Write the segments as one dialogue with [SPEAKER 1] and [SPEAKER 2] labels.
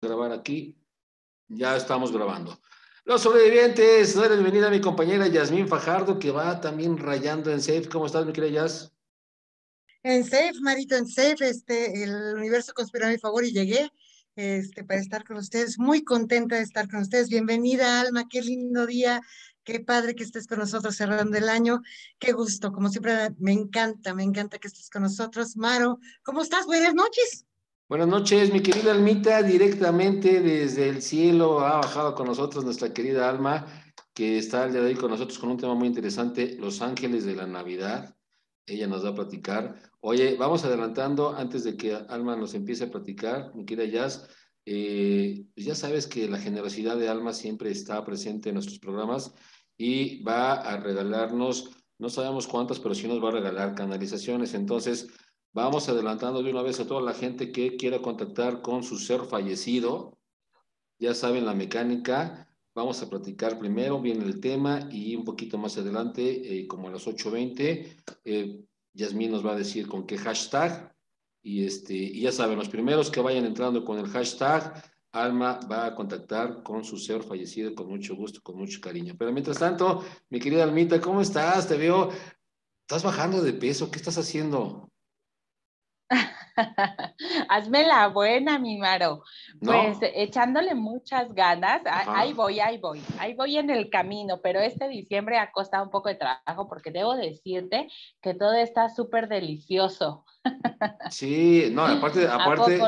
[SPEAKER 1] grabar aquí. Ya estamos grabando. Los sobrevivientes, la bienvenida a mi compañera Yasmín Fajardo, que va también rayando en Safe. ¿Cómo estás, mi querida Yas?
[SPEAKER 2] En Safe, Marito, en Safe, este, el universo conspiró a mi favor y llegué este, para estar con ustedes. Muy contenta de estar con ustedes. Bienvenida, Alma, qué lindo día. Qué padre que estés con nosotros cerrando el año. Qué gusto, como siempre, me encanta, me encanta que estés con nosotros. Maro, ¿cómo estás? Buenas noches.
[SPEAKER 1] Buenas noches, mi querida Almita, directamente desde el cielo ha bajado con nosotros nuestra querida Alma, que está el día de hoy con nosotros con un tema muy interesante, Los Ángeles de la Navidad. Ella nos va a platicar. Oye, vamos adelantando antes de que Alma nos empiece a platicar, mi querida Jazz. Eh, ya sabes que la generosidad de Alma siempre está presente en nuestros programas y va a regalarnos, no sabemos cuántas, pero sí nos va a regalar canalizaciones. Entonces, Vamos adelantando de una vez a toda la gente que quiera contactar con su ser fallecido. Ya saben la mecánica. Vamos a platicar primero bien el tema y un poquito más adelante, eh, como a las 8.20, eh, Yasmín nos va a decir con qué hashtag. Y, este, y ya saben, los primeros que vayan entrando con el hashtag, Alma va a contactar con su ser fallecido con mucho gusto, con mucho cariño. Pero mientras tanto, mi querida Almita, ¿cómo estás? Te veo, estás bajando de peso, ¿qué estás haciendo?
[SPEAKER 3] Hazme la buena, mi Maro. Pues echándole muchas ganas, ahí voy, ahí voy, ahí voy en el camino, pero este diciembre ha costado un poco de trabajo porque debo decirte que todo está súper delicioso.
[SPEAKER 1] Sí, no, aparte, aparte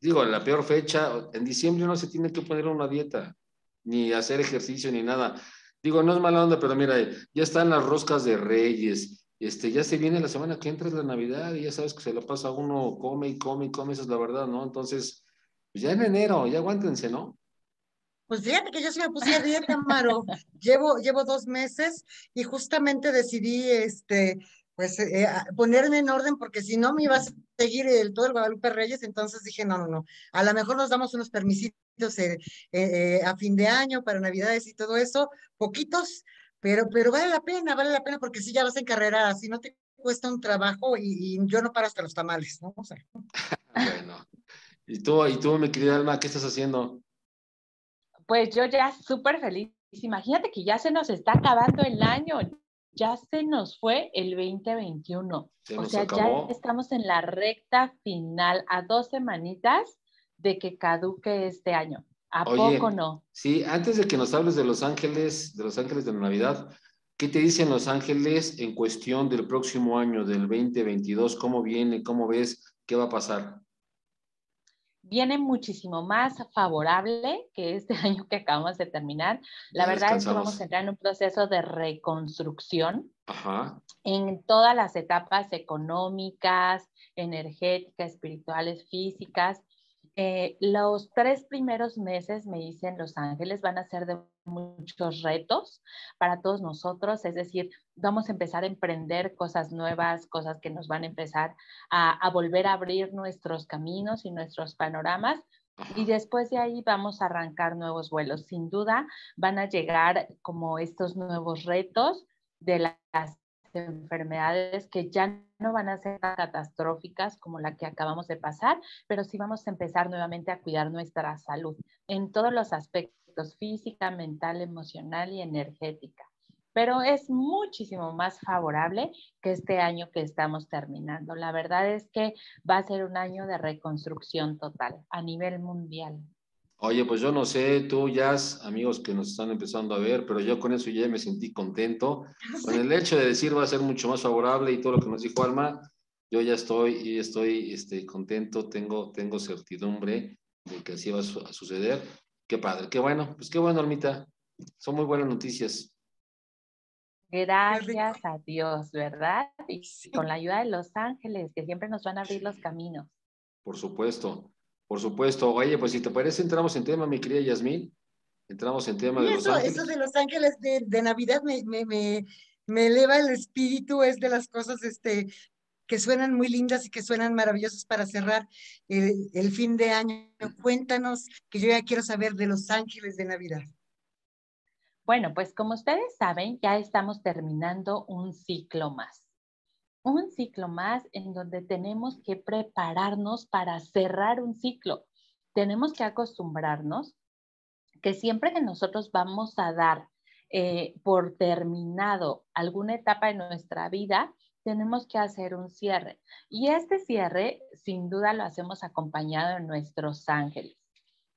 [SPEAKER 1] digo, la peor fecha, en diciembre no se tiene que poner una dieta, ni hacer ejercicio, ni nada. Digo, no es mala onda, pero mira, ya están las roscas de reyes, este, ya se viene la semana que entra es la Navidad y ya sabes que se lo pasa uno, come y come y come, esa es la verdad, ¿no? Entonces, pues ya en enero, ya aguántense, ¿no?
[SPEAKER 2] Pues fíjate que yo sí me puse a dieta, Maro. llevo, llevo dos meses y justamente decidí, este, pues, eh, ponerme en orden porque si no me iba a seguir el, todo el Guadalupe Reyes, entonces dije, no, no, no, a lo mejor nos damos unos permisitos eh, eh, a fin de año para Navidades y todo eso, poquitos, pero, pero vale la pena, vale la pena porque si ya vas en carrera, si no te cuesta un trabajo y, yo no paro hasta los tamales, ¿no? O sea.
[SPEAKER 1] bueno. ¿Y tú, y tú, mi querida Alma, qué estás haciendo?
[SPEAKER 3] Pues yo ya súper feliz. Imagínate que ya se nos está acabando el año, ya se nos fue el 2021. o sea, ya estamos en la recta final, a dos semanitas de que caduque este año. ¿A poco no?
[SPEAKER 1] Sí, antes de que nos hables de Los Ángeles, de Los Ángeles de la Navidad, ¿qué te dicen Los Ángeles en cuestión del próximo año, del 2022? ¿Cómo viene? ¿Cómo ves? ¿Qué va a pasar?
[SPEAKER 3] Viene muchísimo más favorable que este año que acabamos de terminar. La verdad es que vamos a entrar en un proceso de reconstrucción en todas las etapas económicas, energéticas, espirituales, físicas. Eh, los tres primeros meses, me dicen Los Ángeles, van a ser de muchos retos para todos nosotros, es decir, vamos a empezar a emprender cosas nuevas, cosas que nos van a empezar a, a volver a abrir nuestros caminos y nuestros panoramas. Y después de ahí vamos a arrancar nuevos vuelos. Sin duda van a llegar como estos nuevos retos de las enfermedades que ya no van a ser catastróficas como la que acabamos de pasar, pero sí vamos a empezar nuevamente a cuidar nuestra salud en todos los aspectos, física, mental, emocional y energética. Pero es muchísimo más favorable que este año que estamos terminando. La verdad es que va a ser un año de reconstrucción total a nivel mundial.
[SPEAKER 1] Oye, pues yo no sé, tú ya, amigos que nos están empezando a ver, pero yo con eso ya me sentí contento. Con el hecho de decir va a ser mucho más favorable y todo lo que nos dijo Alma, yo ya estoy y estoy este, contento, tengo, tengo certidumbre de que así va a, suceder. Qué padre, qué bueno, pues qué bueno, Almita. Son muy buenas noticias.
[SPEAKER 3] Gracias a Dios, ¿verdad? Y con la ayuda de los ángeles, que siempre nos van a abrir los caminos.
[SPEAKER 1] Por supuesto. Por supuesto. Oye, pues si te parece, entramos en tema, mi querida Yasmín. Entramos en tema de Los Ángeles.
[SPEAKER 2] Eso de Los Ángeles de, Navidad me, me, me, eleva el espíritu, es de las cosas este, que suenan muy lindas y que suenan maravillosas para cerrar el, el fin de año. Cuéntanos, que yo ya quiero saber de Los Ángeles de Navidad.
[SPEAKER 3] Bueno, pues como ustedes saben, ya estamos terminando un ciclo más un ciclo más en donde tenemos que prepararnos para cerrar un ciclo. tenemos que acostumbrarnos que siempre que nosotros vamos a dar eh, por terminado alguna etapa de nuestra vida, tenemos que hacer un cierre. Y este cierre, sin duda, lo hacemos acompañado de nuestros ángeles,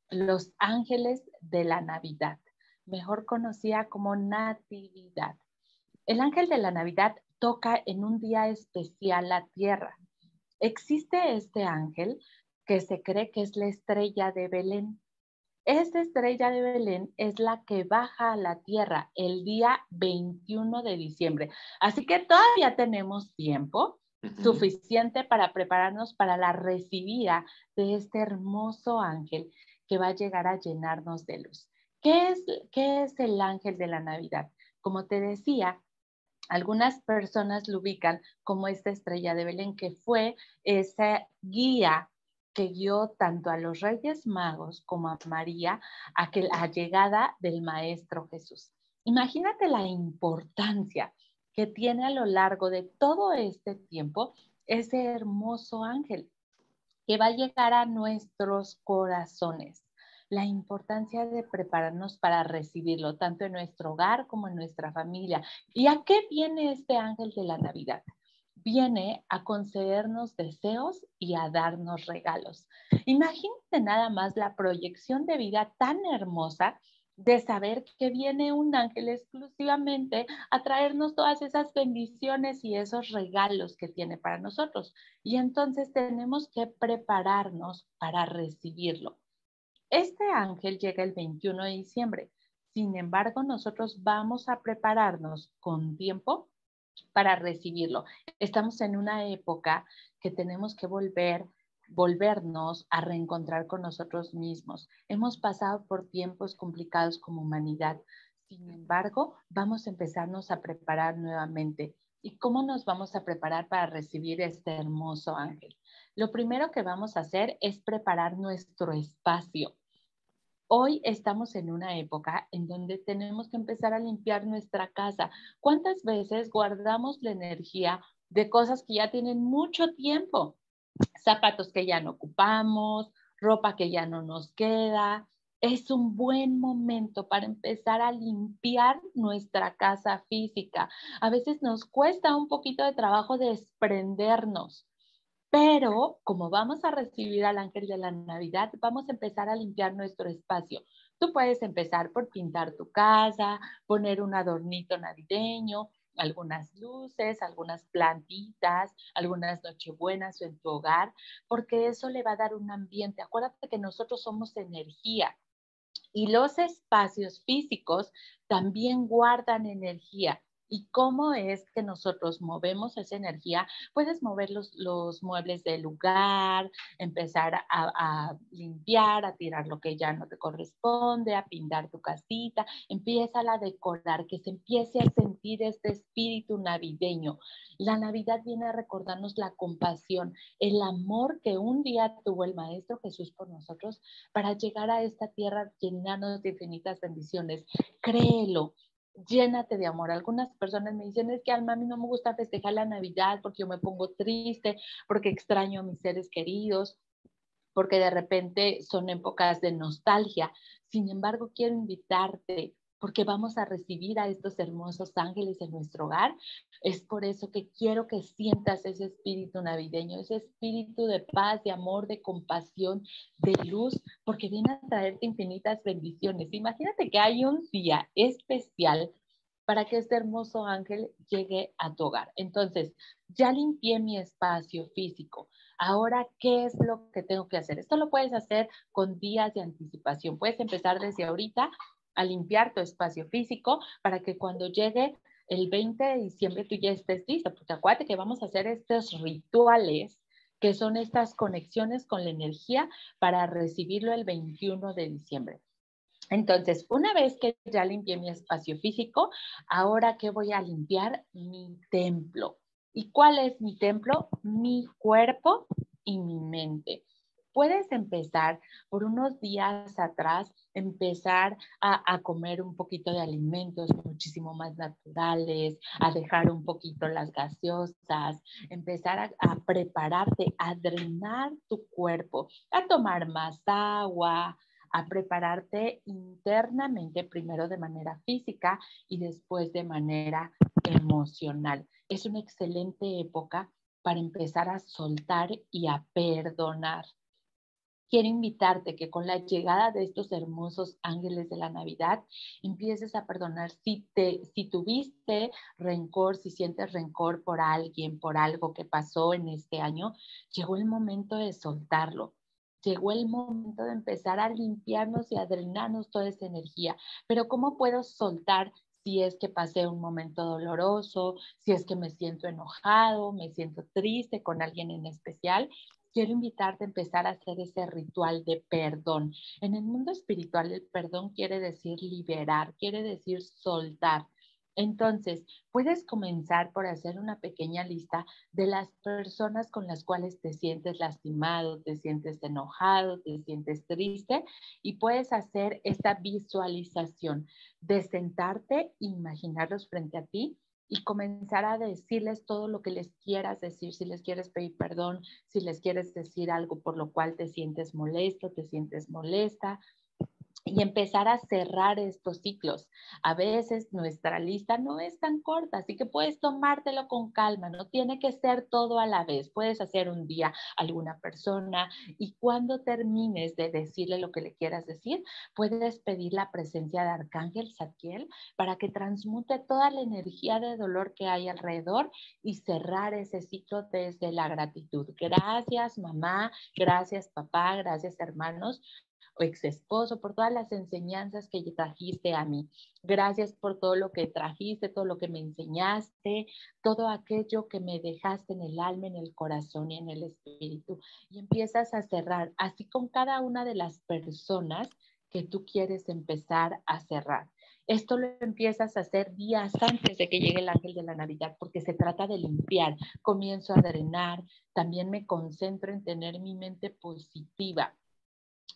[SPEAKER 3] los ángeles de la Navidad, mejor conocida como Natividad. El ángel de la Navidad toca en un día especial la tierra. Existe este ángel que se cree que es la estrella de Belén. Esta estrella de Belén es la que baja a la tierra el día 21 de diciembre. Así que todavía tenemos tiempo suficiente para prepararnos para la recibida de este hermoso ángel que va a llegar a llenarnos de luz. ¿Qué es, qué es el ángel de la Navidad? Como te decía, algunas personas lo ubican como esta estrella de Belén, que fue esa guía que guió tanto a los Reyes Magos como a María a que la llegada del Maestro Jesús. Imagínate la importancia que tiene a lo largo de todo este tiempo ese hermoso ángel que va a llegar a nuestros corazones. La importancia de prepararnos para recibirlo, tanto en nuestro hogar como en nuestra familia. ¿Y a qué viene este ángel de la Navidad? viene a concedernos deseos y a darnos regalos. Imagínate nada más la proyección de vida tan hermosa de saber que viene un ángel exclusivamente a traernos todas esas bendiciones y esos regalos que tiene para nosotros. Y entonces tenemos que prepararnos para recibirlo. Este ángel llega el 21 de diciembre. Sin embargo, nosotros vamos a prepararnos con tiempo para recibirlo. Estamos en una época que tenemos que volver volvernos a reencontrar con nosotros mismos. Hemos pasado por tiempos complicados como humanidad. Sin embargo, vamos a empezarnos a preparar nuevamente. ¿Y cómo nos vamos a preparar para recibir este hermoso ángel? Lo primero que vamos a hacer es preparar nuestro espacio. Hoy estamos en una época en donde tenemos que empezar a limpiar nuestra casa. ¿Cuántas veces guardamos la energía de cosas que ya tienen mucho tiempo? Zapatos que ya no ocupamos, ropa que ya no nos queda. Es un buen momento para empezar a limpiar nuestra casa física. A veces nos cuesta un poquito de trabajo desprendernos pero como vamos a recibir al ángel de la Navidad, vamos a empezar a limpiar nuestro espacio. Tú puedes empezar por pintar tu casa, poner un adornito navideño, algunas luces, algunas plantitas, algunas nochebuenas en tu hogar, porque eso le va a dar un ambiente. Acuérdate que nosotros somos energía y los espacios físicos también guardan energía y cómo es que nosotros movemos esa energía. Puedes mover los, muebles del lugar, empezar a, a, limpiar, a tirar lo que ya no te corresponde, a pintar tu casita, empieza a decorar, que se empiece a sentir este espíritu navideño. La Navidad viene a recordarnos la compasión, el amor que un día tuvo el Maestro Jesús por nosotros para llegar a esta tierra llenarnos de infinitas bendiciones. Créelo, llénate de amor. Algunas personas me dicen, es que alma, a mí no me gusta festejar la Navidad porque yo me pongo triste, porque extraño a mis seres queridos, porque de repente son épocas de nostalgia. Sin embargo, quiero invitarte porque vamos a recibir a estos hermosos ángeles en nuestro hogar. Es por eso que quiero que sientas ese espíritu navideño, ese espíritu de paz, de amor, de compasión, de luz, porque viene a traerte infinitas bendiciones. Imagínate que hay un día especial para que este hermoso ángel llegue a tu hogar. Entonces, ya limpié mi espacio físico. Ahora, ¿qué es lo que tengo que hacer? Esto lo puedes hacer con días de anticipación. Puedes empezar desde ahorita a limpiar tu espacio físico para que cuando llegue el 20 de diciembre tú ya estés listo, porque acuérdate que vamos a hacer estos rituales que son estas conexiones con la energía para recibirlo el 21 de diciembre. Entonces, una vez que ya limpié mi espacio físico, ahora que voy a limpiar mi templo. ¿Y cuál es mi templo? Mi cuerpo y mi mente puedes empezar por unos días atrás, empezar a, comer un poquito de alimentos muchísimo más naturales, a dejar un poquito las gaseosas, empezar a, prepararte, a drenar tu cuerpo, a tomar más agua, a prepararte internamente, primero de manera física y después de manera emocional. Es una excelente época para empezar a soltar y a perdonar. Quiero invitarte que con la llegada de estos hermosos ángeles de la Navidad empieces a perdonar si te si tuviste rencor, si sientes rencor por alguien, por algo que pasó en este año, llegó el momento de soltarlo llegó el momento de empezar a limpiarnos y a drenarnos toda esa energía. Pero ¿cómo puedo soltar si es que pasé un momento doloroso, si es que me siento enojado, me siento triste con alguien en especial? Quiero invitarte a empezar a hacer ese ritual de perdón. En el mundo espiritual el perdón quiere decir liberar, quiere decir soltar. Entonces, puedes comenzar por hacer una pequeña lista de las personas con las cuales te sientes lastimado, te sientes enojado, te sientes triste y puedes hacer esta visualización de sentarte, imaginarlos frente a ti y comenzar a decirles todo lo que les quieras decir, si les quieres pedir perdón, si les quieres decir algo por lo cual te sientes molesto, te sientes molesta, y empezar a cerrar estos ciclos. A veces nuestra lista no es tan corta, así que puedes tomártelo con calma, no tiene que ser todo a la vez. Puedes hacer un día alguna persona y cuando termines de decirle lo que le quieras decir, puedes pedir la presencia de Arcángel Zadkiel para que transmute toda la energía de dolor que hay alrededor y cerrar ese ciclo desde la gratitud. Gracias mamá, gracias papá, gracias hermanos ex esposo, por todas las enseñanzas que trajiste a mí. Gracias por todo lo que trajiste, todo lo que me enseñaste, todo aquello que me dejaste en el alma, en el corazón y en el espíritu. Y empiezas a cerrar, así con cada una de las personas que tú quieres empezar a cerrar. Esto lo empiezas a hacer días antes de que llegue el ángel de la Navidad, porque se trata de limpiar. Comienzo a drenar, también me concentro en tener mi mente positiva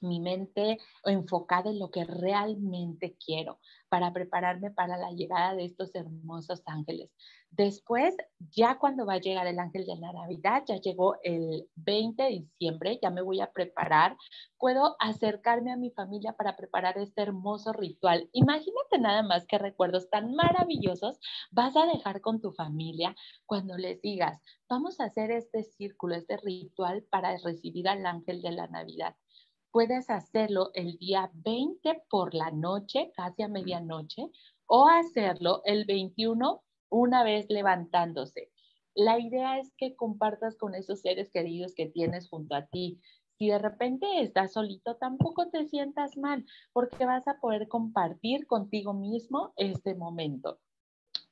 [SPEAKER 3] mi mente enfocada en lo que realmente quiero para prepararme para la llegada de estos hermosos ángeles. Después, ya cuando va a llegar el ángel de la Navidad, ya llegó el 20 de diciembre, ya me voy a preparar, puedo acercarme a mi familia para preparar este hermoso ritual. Imagínate nada más que recuerdos tan maravillosos vas a dejar con tu familia cuando les digas, vamos a hacer este círculo, este ritual para recibir al ángel de la Navidad puedes hacerlo el día 20 por la noche, casi a medianoche, o hacerlo el 21 una vez levantándose. La idea es que compartas con esos seres queridos que tienes junto a ti. Si de repente estás solito, tampoco te sientas mal, porque vas a poder compartir contigo mismo este momento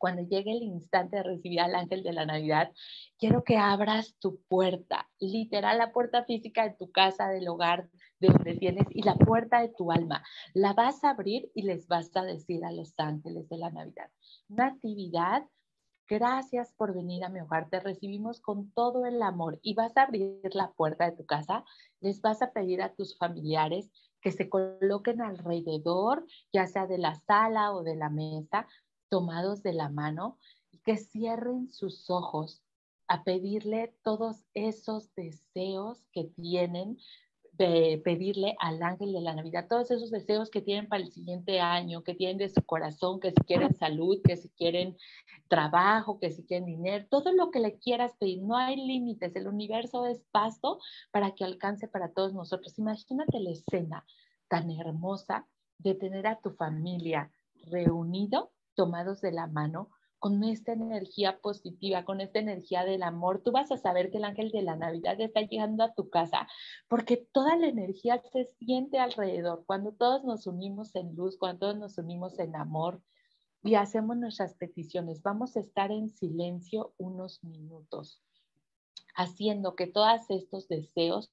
[SPEAKER 3] cuando llegue el instante de recibir al ángel de la Navidad, quiero que abras tu puerta, literal la puerta física de tu casa, del hogar, de donde tienes, y la puerta de tu alma. La vas a abrir y les vas a decir a los ángeles de la Navidad, Natividad, gracias por venir a mi hogar, te recibimos con todo el amor y vas a abrir la puerta de tu casa, les vas a pedir a tus familiares que se coloquen alrededor, ya sea de la sala o de la mesa, tomados de la mano y que cierren sus ojos a pedirle todos esos deseos que tienen, de pedirle al ángel de la Navidad, todos esos deseos que tienen para el siguiente año, que tienen de su corazón, que si quieren salud, que si quieren trabajo, que si quieren dinero, todo lo que le quieras pedir, no hay límites, el universo es pasto para que alcance para todos nosotros. Imagínate la escena tan hermosa de tener a tu familia reunido tomados de la mano, con esta energía positiva, con esta energía del amor, tú vas a saber que el ángel de la Navidad está llegando a tu casa, porque toda la energía se siente alrededor. Cuando todos nos unimos en luz, cuando todos nos unimos en amor y hacemos nuestras peticiones, vamos a estar en silencio unos minutos haciendo que todos estos deseos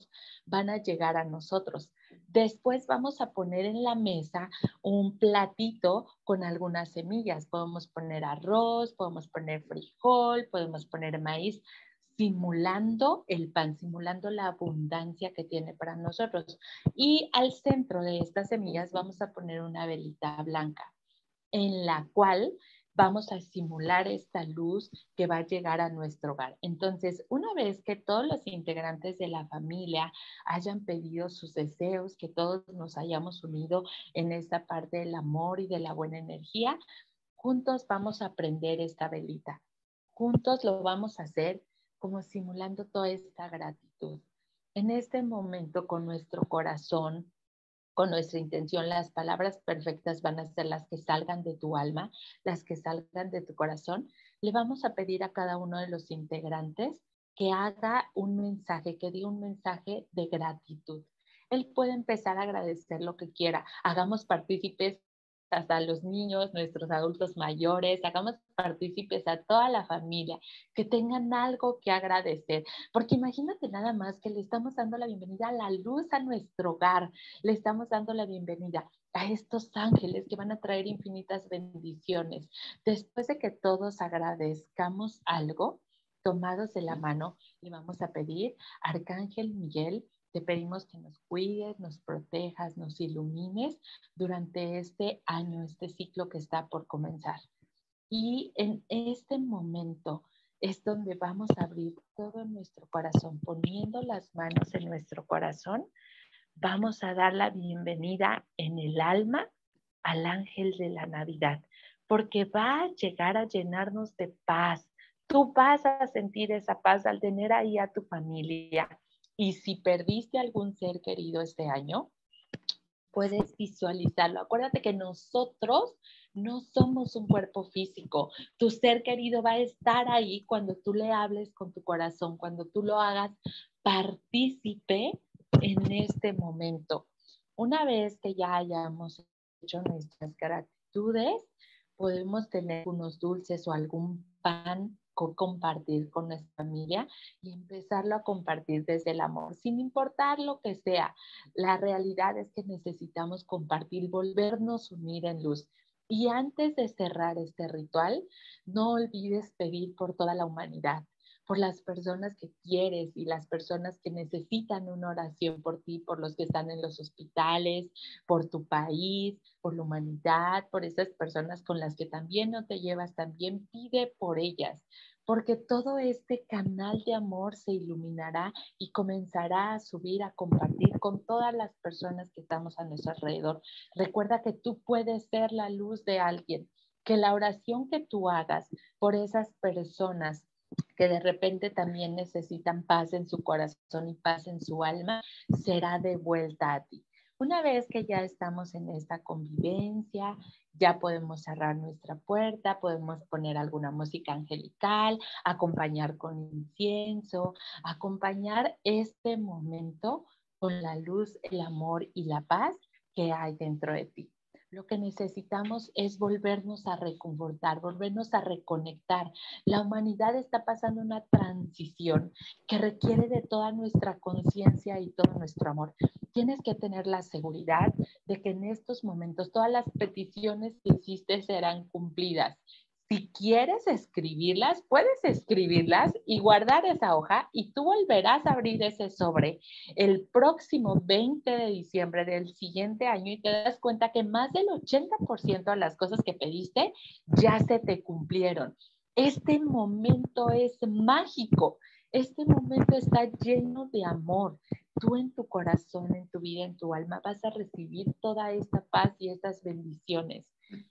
[SPEAKER 3] van a llegar a nosotros. Después vamos a poner en la mesa un platito con algunas semillas. Podemos poner arroz, podemos poner frijol, podemos poner maíz. simulando el pan, simulando la abundancia que tiene para nosotros. Y al centro de estas semillas vamos a poner una velita blanca en la cual vamos a simular esta luz que va a llegar a nuestro hogar. Entonces, una vez que todos los integrantes de la familia hayan pedido sus deseos, que todos nos hayamos unido en esta parte del amor y de la buena energía, juntos vamos a prender esta velita. Juntos lo vamos a hacer como simulando toda esta gratitud. En este momento, con nuestro corazón, con nuestra intención, las palabras perfectas van a ser las que salgan de tu alma, las que salgan de tu corazón. Le vamos a pedir a cada uno de los integrantes que haga un mensaje, que diga un mensaje de gratitud. Él puede empezar a agradecer lo que quiera. Hagamos partícipes hasta los niños, nuestros adultos mayores, hagamos partícipes a toda la familia, que tengan algo que agradecer, porque imagínate nada más que le estamos dando la bienvenida a la luz a nuestro hogar, le estamos dando la bienvenida a estos ángeles que van a traer infinitas bendiciones. Después de que todos agradezcamos algo, tomados de la mano, le vamos a pedir, Arcángel Miguel, te pedimos que nos cuides, nos protejas, nos ilumines durante este año, este ciclo que está por comenzar. Y en este momento es donde vamos a abrir todo nuestro corazón, poniendo las manos en nuestro corazón. Vamos a dar la bienvenida en el alma al ángel de la Navidad, porque va a llegar a llenarnos de paz. Tú vas a sentir esa paz al tener ahí a tu familia y si perdiste algún ser querido este año, puedes visualizarlo. Acuérdate que nosotros no somos un cuerpo físico. Tu ser querido va a estar ahí cuando tú le hables con tu corazón, cuando tú lo hagas partícipe en este momento. Una vez que ya hayamos hecho nuestras gratitudes, podemos tener unos dulces o algún pan compartir con nuestra familia y empezarlo a compartir desde el amor, sin importar lo que sea. La realidad es que necesitamos compartir volvernos unir en luz. Y antes de cerrar este ritual, no olvides pedir por toda la humanidad, por las personas que quieres y las personas que necesitan una oración por ti, por los que están en los hospitales, por tu país, por la humanidad, por esas personas con las que también no te llevas, también pide por ellas, porque todo este canal de amor se iluminará y comenzará a subir, a compartir con todas las personas que estamos a nuestro alrededor. Recuerda que tú puedes ser la luz de alguien, que la oración que tú hagas por esas personas que de repente también necesitan paz en su corazón y paz en su alma, será de vuelta a ti. Una vez que ya estamos en esta convivencia, ya podemos cerrar nuestra puerta, podemos poner alguna música angelical, acompañar con incienso, acompañar este momento con la luz, el amor y la paz que hay dentro de ti. Lo que necesitamos es volvernos a reconfortar, volvernos a reconectar. La humanidad está pasando una transición que requiere de toda nuestra conciencia y todo nuestro amor. Tienes que tener la seguridad de que en estos momentos todas las peticiones que hiciste serán cumplidas si quieres escribirlas, puedes escribirlas y guardar esa hoja y tú volverás a abrir ese sobre el próximo 20 de diciembre del siguiente año y te das cuenta que más del 80% de las cosas que pediste ya se te cumplieron. Este momento es mágico. Este momento está lleno de amor. Tú en tu corazón, en tu vida, en tu alma vas a recibir toda esta paz y estas bendiciones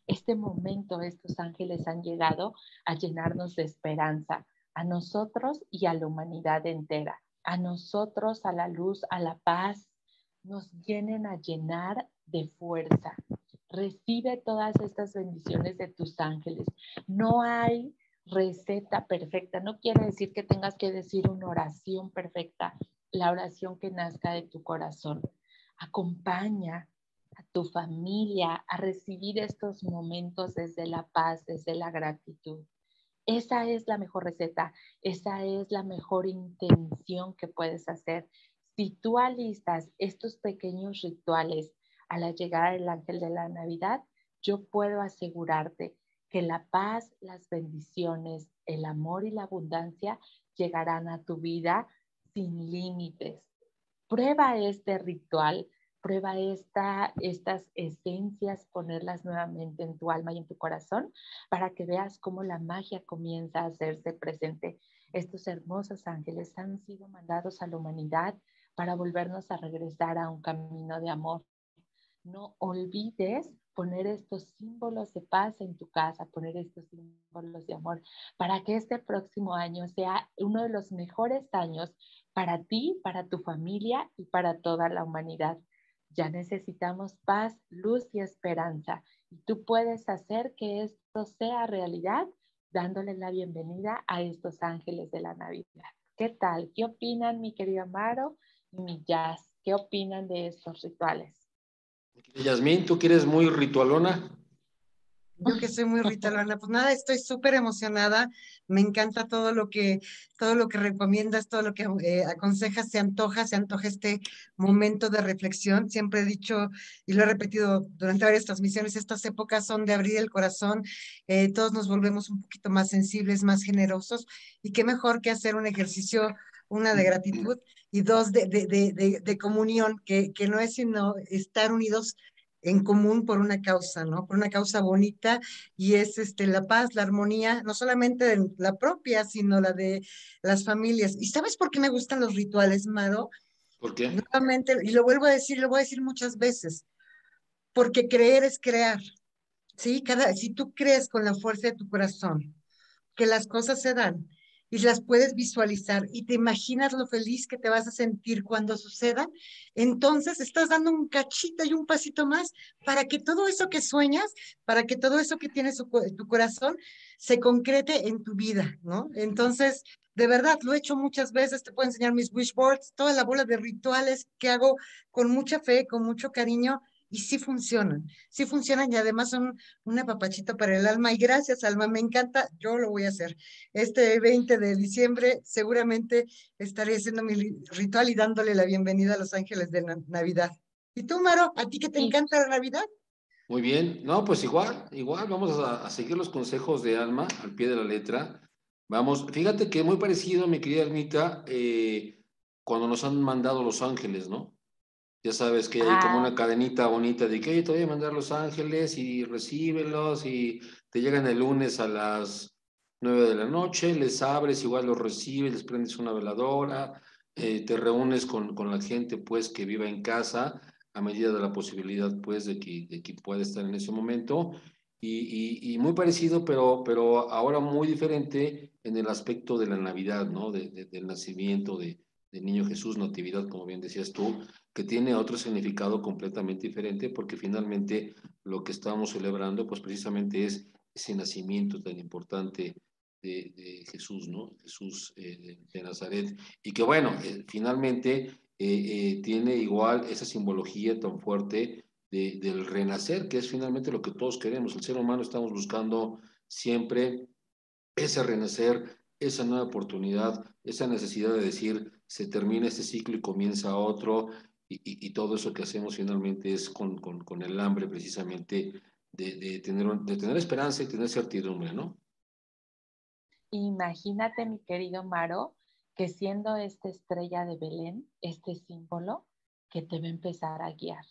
[SPEAKER 3] este momento estos ángeles han llegado a llenarnos de esperanza, a nosotros y a la humanidad entera, a nosotros, a la luz, a la paz, nos vienen a llenar de fuerza. Recibe todas estas bendiciones de tus ángeles. No hay receta perfecta, no quiere decir que tengas que decir una oración perfecta, la oración que nazca de tu corazón. Acompaña, a tu familia a recibir estos momentos desde la paz, desde la gratitud. Esa es la mejor receta, esa es la mejor intención que puedes hacer. Si tú alistas estos pequeños rituales a la llegada del ángel de la Navidad, yo puedo asegurarte que la paz, las bendiciones, el amor y la abundancia llegarán a tu vida sin límites. Prueba este ritual, prueba esta, estas esencias, ponerlas nuevamente en tu alma y en tu corazón para que veas cómo la magia comienza a hacerse presente. Estos hermosos ángeles han sido mandados a la humanidad para volvernos a regresar a un camino de amor. No olvides poner estos símbolos de paz en tu casa, poner estos símbolos de amor, para que este próximo año sea uno de los mejores años para ti, para tu familia y para toda la humanidad. Ya necesitamos paz, luz y esperanza. Y tú puedes hacer que esto sea realidad dándole la bienvenida a estos ángeles de la Navidad. ¿Qué tal? ¿Qué opinan mi querido Amaro y mi Jazz? ¿Qué opinan de estos rituales?
[SPEAKER 1] Yasmín, ¿tú quieres muy ritualona?
[SPEAKER 2] Yo que soy muy ritualona, pues nada, estoy súper emocionada. Me encanta todo lo que, todo lo que recomiendas, todo lo que eh, aconsejas, se antoja, se antoja este momento de reflexión. Siempre he dicho y lo he repetido durante varias transmisiones, estas épocas son de abrir el corazón, eh, todos nos volvemos un poquito más sensibles, más generosos, y qué mejor que hacer un ejercicio, una de gratitud y dos de, de, de, de comunión, que, que no es sino estar unidos en común por una causa, ¿no? Por una causa bonita y es este, la paz, la armonía, no solamente la propia, sino la de las familias. ¿Y sabes por qué me gustan los rituales, Maro?
[SPEAKER 1] ¿Por qué?
[SPEAKER 2] Nuevamente, y lo vuelvo a decir, lo voy a decir muchas veces, porque creer es crear. ¿Sí? Cada, si tú crees con la fuerza de tu corazón que las cosas se dan y las puedes visualizar y te imaginas lo feliz que te vas a sentir cuando suceda, entonces estás dando un cachito y un pasito más para que todo eso que sueñas, para que todo eso que tienes en tu corazón se concrete en tu vida, ¿no? Entonces, de verdad, lo he hecho muchas veces, te puedo enseñar mis wishboards, toda la bola de rituales que hago con mucha fe, con mucho cariño, y sí funcionan, sí funcionan y además son una papachita para el alma. Y gracias, Alma, me encanta, yo lo voy a hacer. Este 20 de diciembre seguramente estaré haciendo mi ritual y dándole la bienvenida a los ángeles de Navidad. ¿Y tú, Maro, a ti que te encanta la Navidad?
[SPEAKER 1] Muy bien, no, pues igual, igual, vamos a, seguir los consejos de Alma al pie de la letra. Vamos, fíjate que muy parecido, mi querida Almita, eh, cuando nos han mandado los ángeles, ¿no? Ya sabes que hay como una ah. cadenita bonita de que te voy a mandar Los Ángeles y recíbelos y te llegan el lunes a las nueve de la noche, les abres, igual los recibes, les prendes una veladora, eh, te reúnes con, con, la gente pues que viva en casa a medida de la posibilidad pues de que, de que pueda estar en ese momento y, y, muy parecido pero, pero ahora muy diferente en el aspecto de la Navidad, ¿no? De, del nacimiento de, niño Jesús, natividad, como bien decías tú, que tiene otro significado completamente diferente, porque finalmente lo que estamos celebrando, pues precisamente es ese nacimiento tan importante de, Jesús, ¿no? Jesús eh, de, Nazaret, y que bueno, eh, finalmente eh, tiene igual esa simbología tan fuerte del renacer, que es finalmente lo que todos queremos. El ser humano estamos buscando siempre ese renacer, esa nueva oportunidad, esa necesidad de decir, se termina este ciclo y comienza otro, y, todo eso que hacemos finalmente es con, con, el hambre precisamente de, de, tener, de tener esperanza y tener certidumbre, ¿no?
[SPEAKER 3] Imagínate, mi querido Maro, que siendo esta estrella de Belén, este símbolo que te va a empezar a guiar.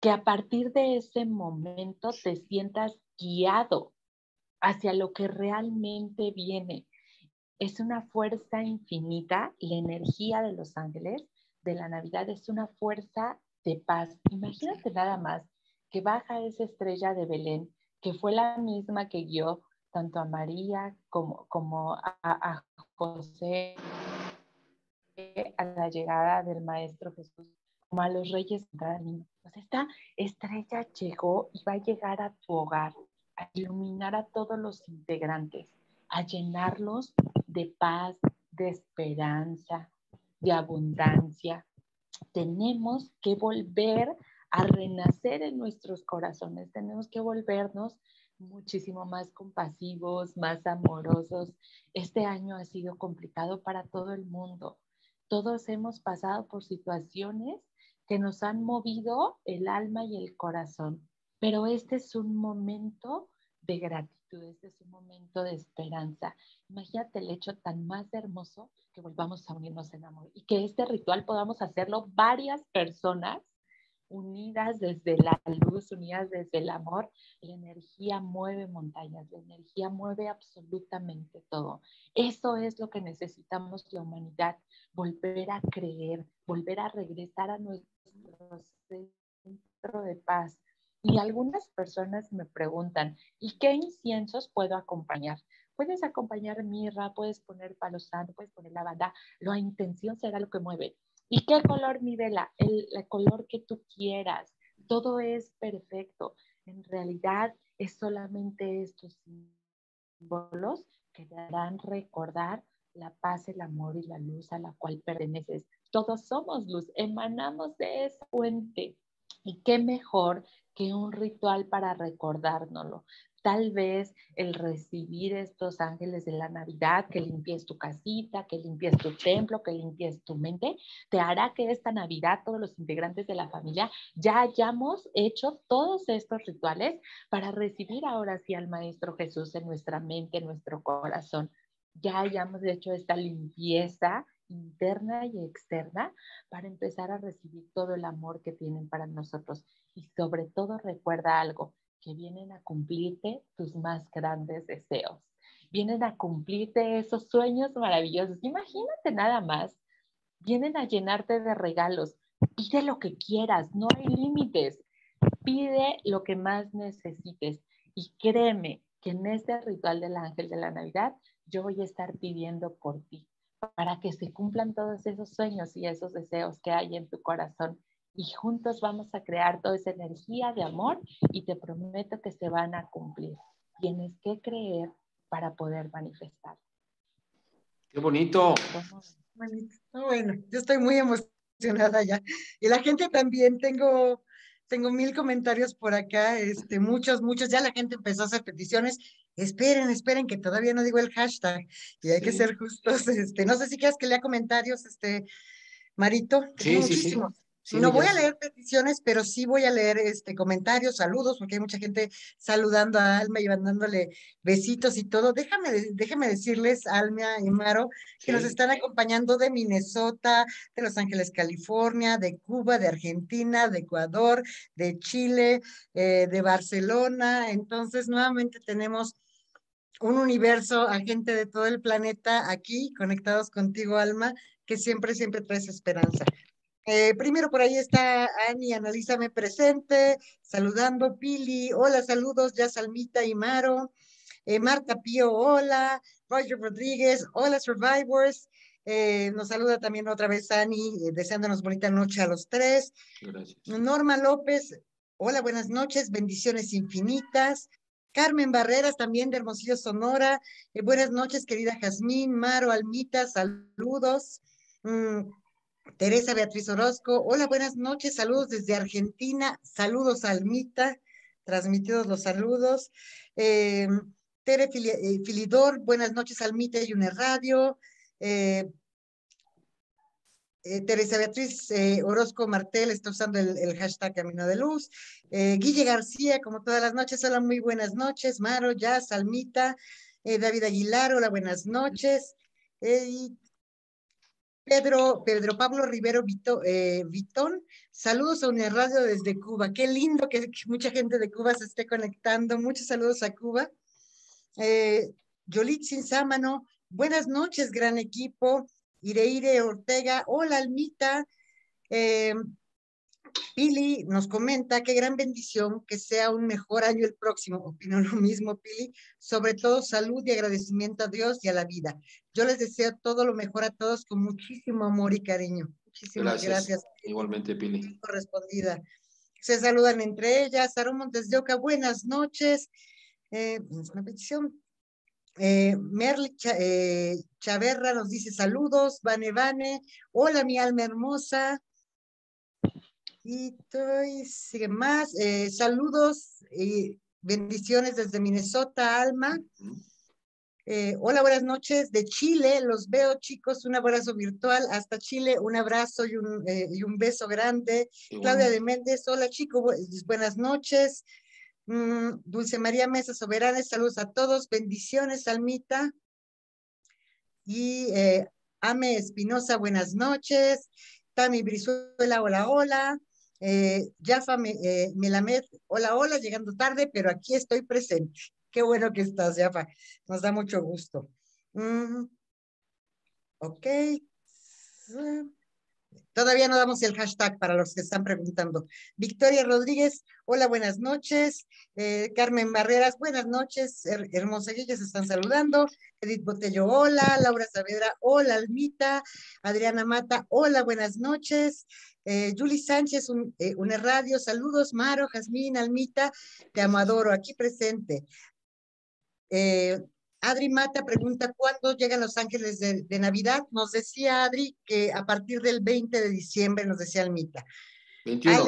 [SPEAKER 3] Que a partir de ese momento te sientas guiado hacia lo que realmente viene. Es una fuerza infinita, la energía de los ángeles, de la Navidad es una fuerza de paz. Imagínate nada más que baja esa estrella de Belén, que fue la misma que guió tanto a María como, como a, José a la llegada del Maestro Jesús, como a los reyes Pues esta estrella llegó y va a llegar a tu hogar, a iluminar a todos los integrantes, a llenarlos de paz, de esperanza, de abundancia. Tenemos que volver a renacer en nuestros corazones, tenemos que volvernos muchísimo más compasivos, más amorosos. Este año ha sido complicado para todo el mundo. Todos hemos pasado por situaciones que nos han movido el alma y el corazón, pero este es un momento de gratitud este es un momento de esperanza. Imagínate el hecho tan más hermoso que volvamos a unirnos en amor y que este ritual podamos hacerlo varias personas unidas desde la luz, unidas desde el amor. La energía mueve montañas, la energía mueve absolutamente todo. Eso es lo que necesitamos la humanidad, volver a creer, volver a regresar a nuestro centro de paz, y algunas personas me preguntan, ¿y qué inciensos puedo acompañar? Puedes acompañar mirra, puedes poner palo santo, puedes poner lavanda. La intención será lo que mueve. ¿Y qué color mi vela? El, el color que tú quieras. Todo es perfecto. En realidad es solamente estos símbolos que te harán recordar la paz, el amor y la luz a la cual perteneces. Todos somos luz, emanamos de esa fuente. Y qué mejor que un ritual para recordárnoslo. Tal vez el recibir estos ángeles de la Navidad, que limpies tu casita, que limpies tu templo, que limpies tu mente, te hará que esta Navidad todos los integrantes de la familia ya hayamos hecho todos estos rituales para recibir ahora sí al Maestro Jesús en nuestra mente, en nuestro corazón. Ya hayamos hecho esta limpieza interna y externa para empezar a recibir todo el amor que tienen para nosotros y sobre todo recuerda algo, que vienen a cumplirte tus más grandes deseos. Vienen a cumplirte esos sueños maravillosos. Imagínate nada más. Vienen a llenarte de regalos. Pide lo que quieras, no hay límites. Pide lo que más necesites. Y créeme que en este ritual del ángel de la Navidad, yo voy a estar pidiendo por ti, para que se cumplan todos esos sueños y esos deseos que hay en tu corazón y juntos vamos a crear toda esa energía de amor y te prometo que se van a cumplir. Tienes que creer para poder manifestar.
[SPEAKER 1] Qué bonito.
[SPEAKER 2] Bueno, yo estoy muy emocionada ya. Y la gente también, tengo, tengo mil comentarios por acá, este, muchos, muchos, ya la gente empezó a hacer peticiones. Esperen, esperen, que todavía no digo el hashtag y hay que ser justos. Este, no sé si quieres que lea comentarios, este, Marito.
[SPEAKER 1] Sí, sí, sí
[SPEAKER 2] no voy a leer peticiones, pero sí voy a leer este, comentarios, saludos, porque hay mucha gente saludando a Alma y mandándole besitos y todo. Déjame, déjame decirles, Alma y Maro, que nos están acompañando de Minnesota, de Los Ángeles, California, de Cuba, de Argentina, de Ecuador, de Chile, eh, de Barcelona. Entonces, nuevamente tenemos un universo, a gente de todo el planeta aquí, conectados contigo, Alma, que siempre, siempre traes esperanza. Eh, primero por ahí está Ani, analízame presente, saludando Pili, hola, saludos, ya Salmita y Maro, eh, Marta Pío, hola, Roger Rodríguez, hola Survivors, eh, nos saluda también otra vez Ani, deseándonos bonita noche a los tres. Gracias. Norma López, hola, buenas noches, bendiciones infinitas. Carmen Barreras, también de Hermosillo, Sonora. buenas noches, querida Jazmín, Maro, Almita, saludos. Mm, Teresa Beatriz Orozco, hola, buenas noches, saludos desde Argentina, saludos Almita, transmitidos los saludos. Eh, Tere eh, Filidor, buenas noches Almita y una radio. Eh, Teresa Beatriz Orozco Martel está usando el, hashtag Camino de Luz. Guille García, como todas las noches, hola, muy buenas noches. Maro, Jazz, Almita, David Aguilar, hola, buenas noches. Pedro, Pedro Pablo Rivero eh, Vitón, saludos a Radio desde Cuba. Qué lindo que, mucha gente de Cuba se esté conectando. Muchos saludos a Cuba. Eh, Yolitzin Sámano, buenas noches, gran equipo. Ireire Ortega, hola Almita. Eh, Pili nos comenta qué gran bendición que sea un mejor año el próximo. Opino lo mismo, Pili. Sobre todo salud y agradecimiento a Dios y a la vida. Yo les deseo todo lo mejor a todos con muchísimo amor y cariño. Muchísimas gracias.
[SPEAKER 1] Igualmente, Pili.
[SPEAKER 2] Correspondida. Se saludan entre ellas. Aarón Montes de Oca, buenas noches. Eh, una petición. Eh, Merli eh, Chaverra nos dice saludos. Vane Vane. Hola, mi alma hermosa. Y sigue más. Eh, saludos y bendiciones desde Minnesota, Alma. Eh, hola, buenas noches de Chile. Los veo, chicos. Un abrazo virtual hasta Chile. Un abrazo y un, eh, y un beso grande. Claudia de Méndez. Hola, chicos. buenas noches. Mm, Dulce María Mesa Soberana, saludos a todos, bendiciones, Almita. Y eh, Ame Espinosa, buenas noches. Tami Brizuela, hola, hola. Eh, Jafa eh, hola, hola, llegando tarde, pero aquí estoy presente. Qué bueno que estás, Jafa. Nos da mucho gusto. Mm, ok. Todavía no damos el hashtag para los que están preguntando. Victoria Rodríguez, hola, buenas noches. Eh, Carmen Barreras, buenas noches. Her se están saludando. Edith Botello, hola. Laura Saavedra, hola. Almita. Adriana Mata, hola, buenas noches. Eh, Julie Sánchez, un, eh, radio, saludos. Maro, Jazmín, Almita, te amo, adoro, aquí presente. Eh, Adri Mata pregunta, ¿cuándo llegan los ángeles de, Navidad? Nos decía Adri que a partir del 20 de diciembre, nos decía Almita.
[SPEAKER 3] 21.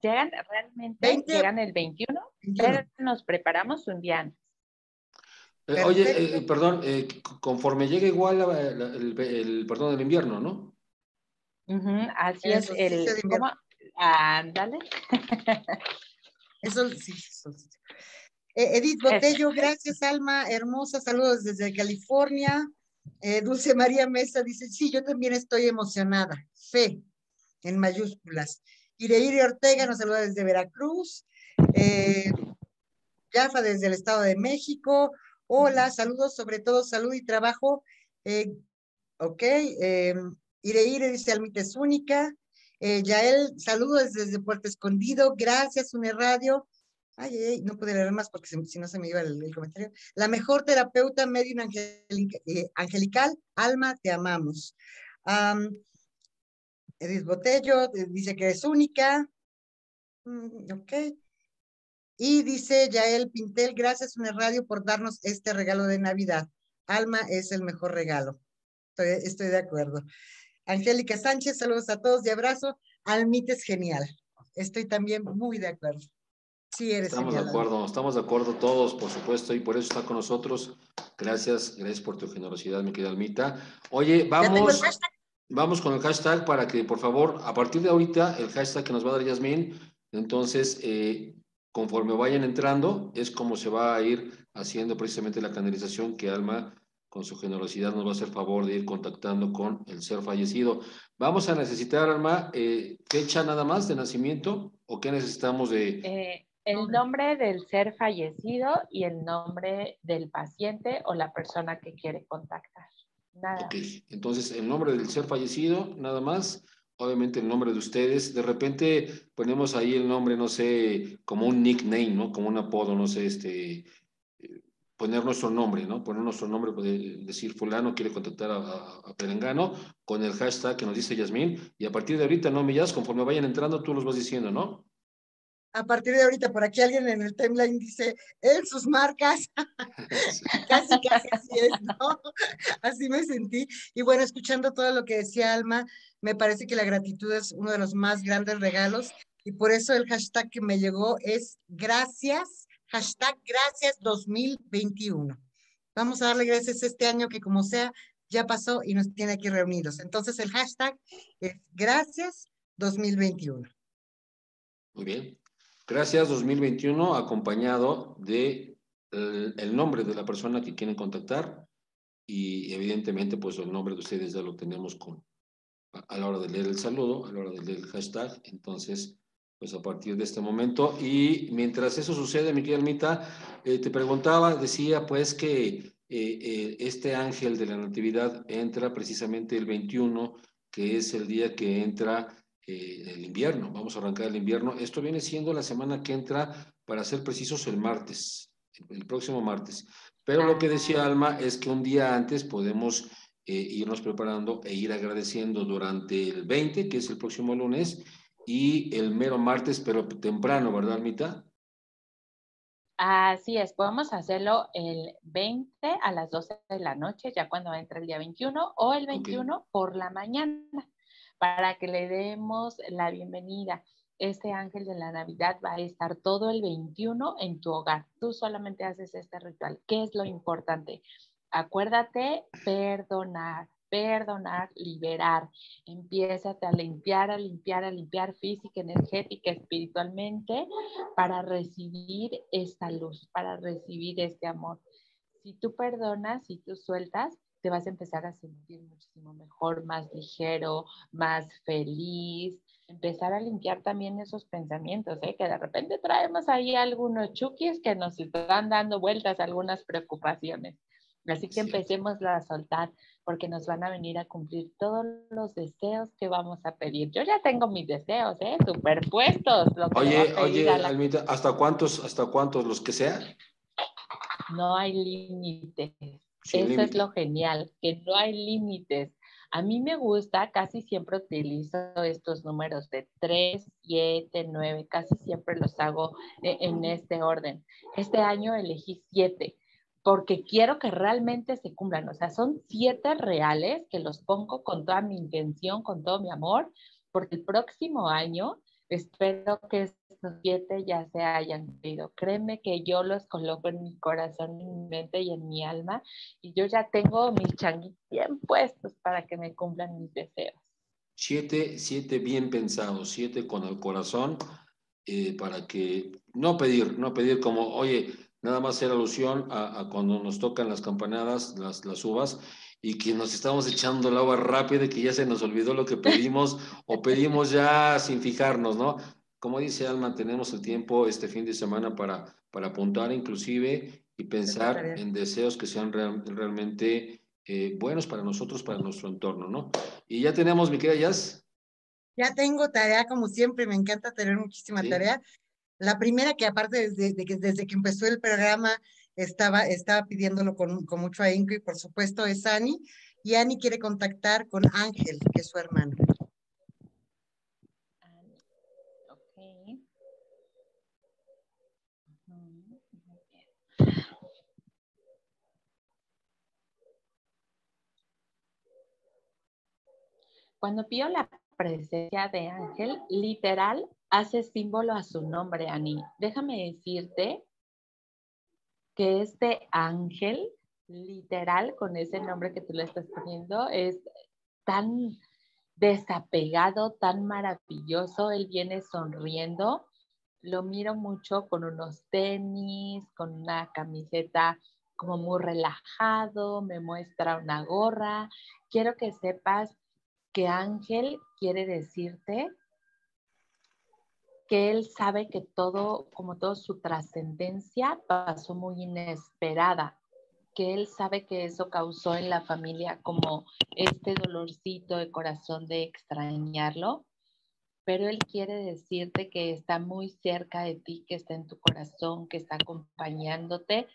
[SPEAKER 3] llegan realmente, llegan el 21, pero nos preparamos un día antes.
[SPEAKER 1] Eh, oye, eh, perdón, eh, conforme llegue igual el, perdón del invierno, ¿no?
[SPEAKER 3] así es, el, ¿cómo? Ándale.
[SPEAKER 2] Eso sí, eso sí. Eh, Edith Botello, gracias Alma, hermosa, saludos desde California. Eh, Dulce María Mesa dice, sí, yo también estoy emocionada. Fe, en mayúsculas. Ireire Ortega nos saluda desde Veracruz. Eh, Yafa desde el Estado de México. Hola, saludos, sobre todo salud y trabajo. ok, Ireire dice Almita es única. Yael, saludos desde Puerto Escondido. Gracias, UNE Radio. Ay, ay, no pude leer más porque si no se me iba el, comentario. La mejor terapeuta medio eh, angelical, Alma, te amamos. Edith Botello eh, dice que es única. Mm, ok. Y dice Yael Pintel, gracias Una Radio por darnos este regalo de Navidad. Alma es el mejor regalo. Estoy, estoy de acuerdo. Angélica Sánchez, saludos a todos y abrazo. Almita es genial. Estoy también muy de acuerdo. Sí, eres
[SPEAKER 1] Estamos de acuerdo, estamos de acuerdo todos, por supuesto, y por eso está con nosotros. Gracias, gracias por tu generosidad, mi querida Almita. Oye, vamos, vamos con el hashtag para que, por favor, a partir de ahorita, el hashtag que nos va a dar Yasmín, entonces, eh, conforme vayan entrando, es como se va a ir haciendo precisamente la canalización que Alma, con su generosidad, nos va a hacer favor de ir contactando con el ser fallecido. Vamos a necesitar, Alma, eh, fecha nada más de nacimiento o qué necesitamos de...
[SPEAKER 3] Eh, el nombre del ser fallecido y el nombre del paciente o la persona que quiere contactar. Nada.
[SPEAKER 1] Ok, entonces el nombre del ser fallecido, nada más. Obviamente el nombre de ustedes. De repente ponemos ahí el nombre, no sé, como un nickname, ¿no? Como un apodo, no sé, este, eh, poner nuestro nombre, ¿no? Poner nuestro nombre, decir fulano quiere contactar a, a, Perengano con el hashtag que nos dice Yasmín y a partir de ahorita no me llamas, conforme vayan entrando tú los vas diciendo, ¿no?
[SPEAKER 2] A partir de ahorita, por aquí alguien en el timeline dice, él sus marcas, casi, casi así es, ¿no? Así me sentí. Y bueno, escuchando todo lo que decía Alma, me parece que la gratitud es uno de los más grandes regalos y por eso el hashtag que me llegó es gracias, hashtag gracias 2021. Vamos a darle gracias este año que como sea, ya pasó y nos tiene aquí reunidos. Entonces el hashtag es gracias 2021.
[SPEAKER 1] Muy bien. Gracias 2021, acompañado de el, nombre de la persona que quieren contactar y evidentemente pues el nombre de ustedes ya lo tenemos con a, la hora de leer el saludo, a la hora de leer el hashtag, entonces pues a partir de este momento. Y mientras eso sucede, mi querida Almita, eh, te preguntaba, decía pues que eh, eh, este ángel de la natividad entra precisamente el 21, que es el día que entra eh, el invierno, vamos a arrancar el invierno. Esto viene siendo la semana que entra, para ser precisos, el martes, el, próximo martes. Pero lo que decía Alma es que un día antes podemos eh, irnos preparando e ir agradeciendo durante el 20, que es el próximo lunes, y el mero martes, pero temprano, ¿verdad, Almita?
[SPEAKER 3] Así es, podemos hacerlo el 20 a las 12 de la noche, ya cuando entra el día 21, o el 21 por la mañana para que le demos la bienvenida. Este ángel de la Navidad va a estar todo el 21 en tu hogar. Tú solamente haces este ritual. ¿Qué es lo importante? Acuérdate perdonar, perdonar, liberar. Empieza a limpiar, a limpiar, a limpiar física, energética, espiritualmente para recibir esta luz, para recibir este amor. Si tú perdonas, si tú sueltas, te vas a empezar a sentir muchísimo mejor, más ligero, más feliz. Empezar a limpiar también esos pensamientos, ¿eh? que de repente traemos ahí algunos chukis que nos están dando vueltas, algunas preocupaciones. Así que empecemos a soltar porque nos van a venir a cumplir todos los deseos que vamos a pedir. Yo ya tengo mis deseos, ¿eh? Superpuestos.
[SPEAKER 1] oye, oye, Almita, ¿hasta cuántos, hasta cuántos los que sean?
[SPEAKER 3] No hay límites. Eso es lo genial, que no hay límites. A mí me gusta, casi siempre utilizo estos números de 3, 7, 9, casi siempre los hago e, en este orden. Este año elegí 7 porque quiero que realmente se cumplan. O sea, son 7 reales que los pongo con toda mi intención, con todo mi amor, porque el próximo año espero que estos siete ya se hayan cumplido. Créeme que yo los coloco en mi corazón, en mi mente y en mi alma, y yo ya tengo mis changuitos bien puestos para que me cumplan mis deseos.
[SPEAKER 1] Siete, siete bien pensados, siete con el corazón, eh, para que no pedir, no pedir como, oye, nada más hacer alusión a, cuando nos tocan las campanadas, las, las uvas, y que nos estamos echando el agua rápido y que ya se nos olvidó lo que pedimos o pedimos ya sin fijarnos, ¿no? Como dice Alma, tenemos el tiempo este fin de semana para, para apuntar inclusive y pensar en deseos que sean realmente eh, buenos para nosotros, para nuestro entorno, ¿no? Y ya tenemos, mi querida Jazz.
[SPEAKER 2] Ya tengo tarea, como siempre, me encanta tener muchísima tarea. La primera que aparte desde, que, desde que empezó el programa estaba, estaba pidiéndolo con, con mucho ahínco y por supuesto es Ani. Y Ani quiere contactar con Ángel, que es su hermano.
[SPEAKER 3] Cuando pido la presencia de Ángel, literal, hace símbolo a su nombre, Ani. Déjame decirte que este ángel, literal, con ese nombre que tú le estás poniendo, es tan desapegado, tan maravilloso. Él viene sonriendo. Lo miro mucho con unos tenis, con una camiseta como muy relajado, me muestra una gorra. Quiero que sepas que ángel quiere decirte que él sabe que todo, como todo su trascendencia, pasó muy inesperada, que él sabe que eso causó en la familia como este dolorcito de corazón de extrañarlo, pero él quiere decirte que está muy cerca de ti, que está en tu corazón, que está acompañándote.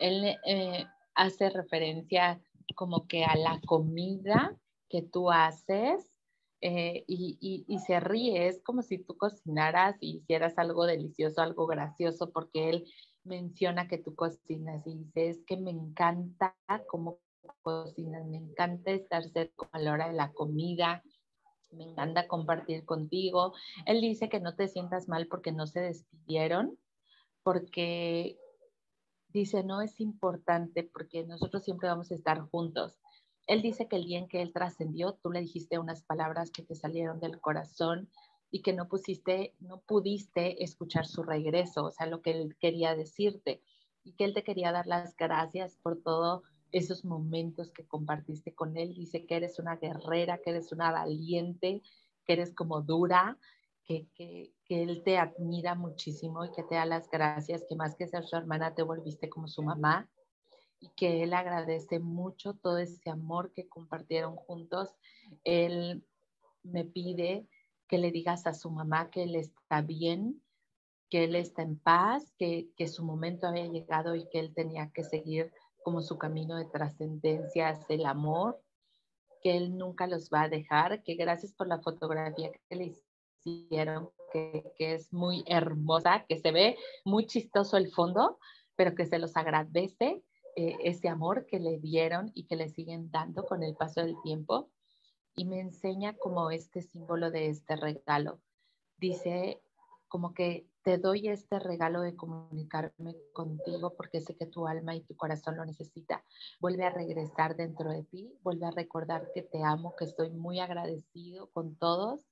[SPEAKER 3] Él eh, hace referencia como que a la comida que tú haces eh, y, se ríe, es como si tú cocinaras y hicieras algo delicioso, algo gracioso, porque él menciona que tú cocinas y dice, es que me encanta cómo cocinas, me encanta estar cerca a la hora de la comida, me encanta compartir contigo. Él dice que no te sientas mal porque no se despidieron, porque dice, no es importante porque nosotros siempre vamos a estar juntos. Él dice que el día en que él trascendió, tú le dijiste unas palabras que te salieron del corazón y que no pusiste, no pudiste escuchar su regreso, o sea, lo que él quería decirte y que él te quería dar las gracias por todos esos momentos que compartiste con él. Dice que eres una guerrera, que eres una valiente, que eres como dura, que, que, que él te admira muchísimo y que te da las gracias, que más que ser su hermana te volviste como su mamá y que él agradece mucho todo ese amor que compartieron juntos. Él me pide que le digas a su mamá que él está bien, que él está en paz, que, que su momento había llegado y que él tenía que seguir como su camino de trascendencia hacia el amor, que él nunca los va a dejar, que gracias por la fotografía que le hicieron, que, que es muy hermosa, que se ve muy chistoso el fondo, pero que se los agradece eh, ese amor que le dieron y que le siguen dando con el paso del tiempo y me enseña como este símbolo de este regalo. Dice, como que te doy este regalo de comunicarme contigo porque sé que tu alma y tu corazón lo necesita. Vuelve a regresar dentro de ti, vuelve a recordar que te amo, que estoy muy agradecido con todos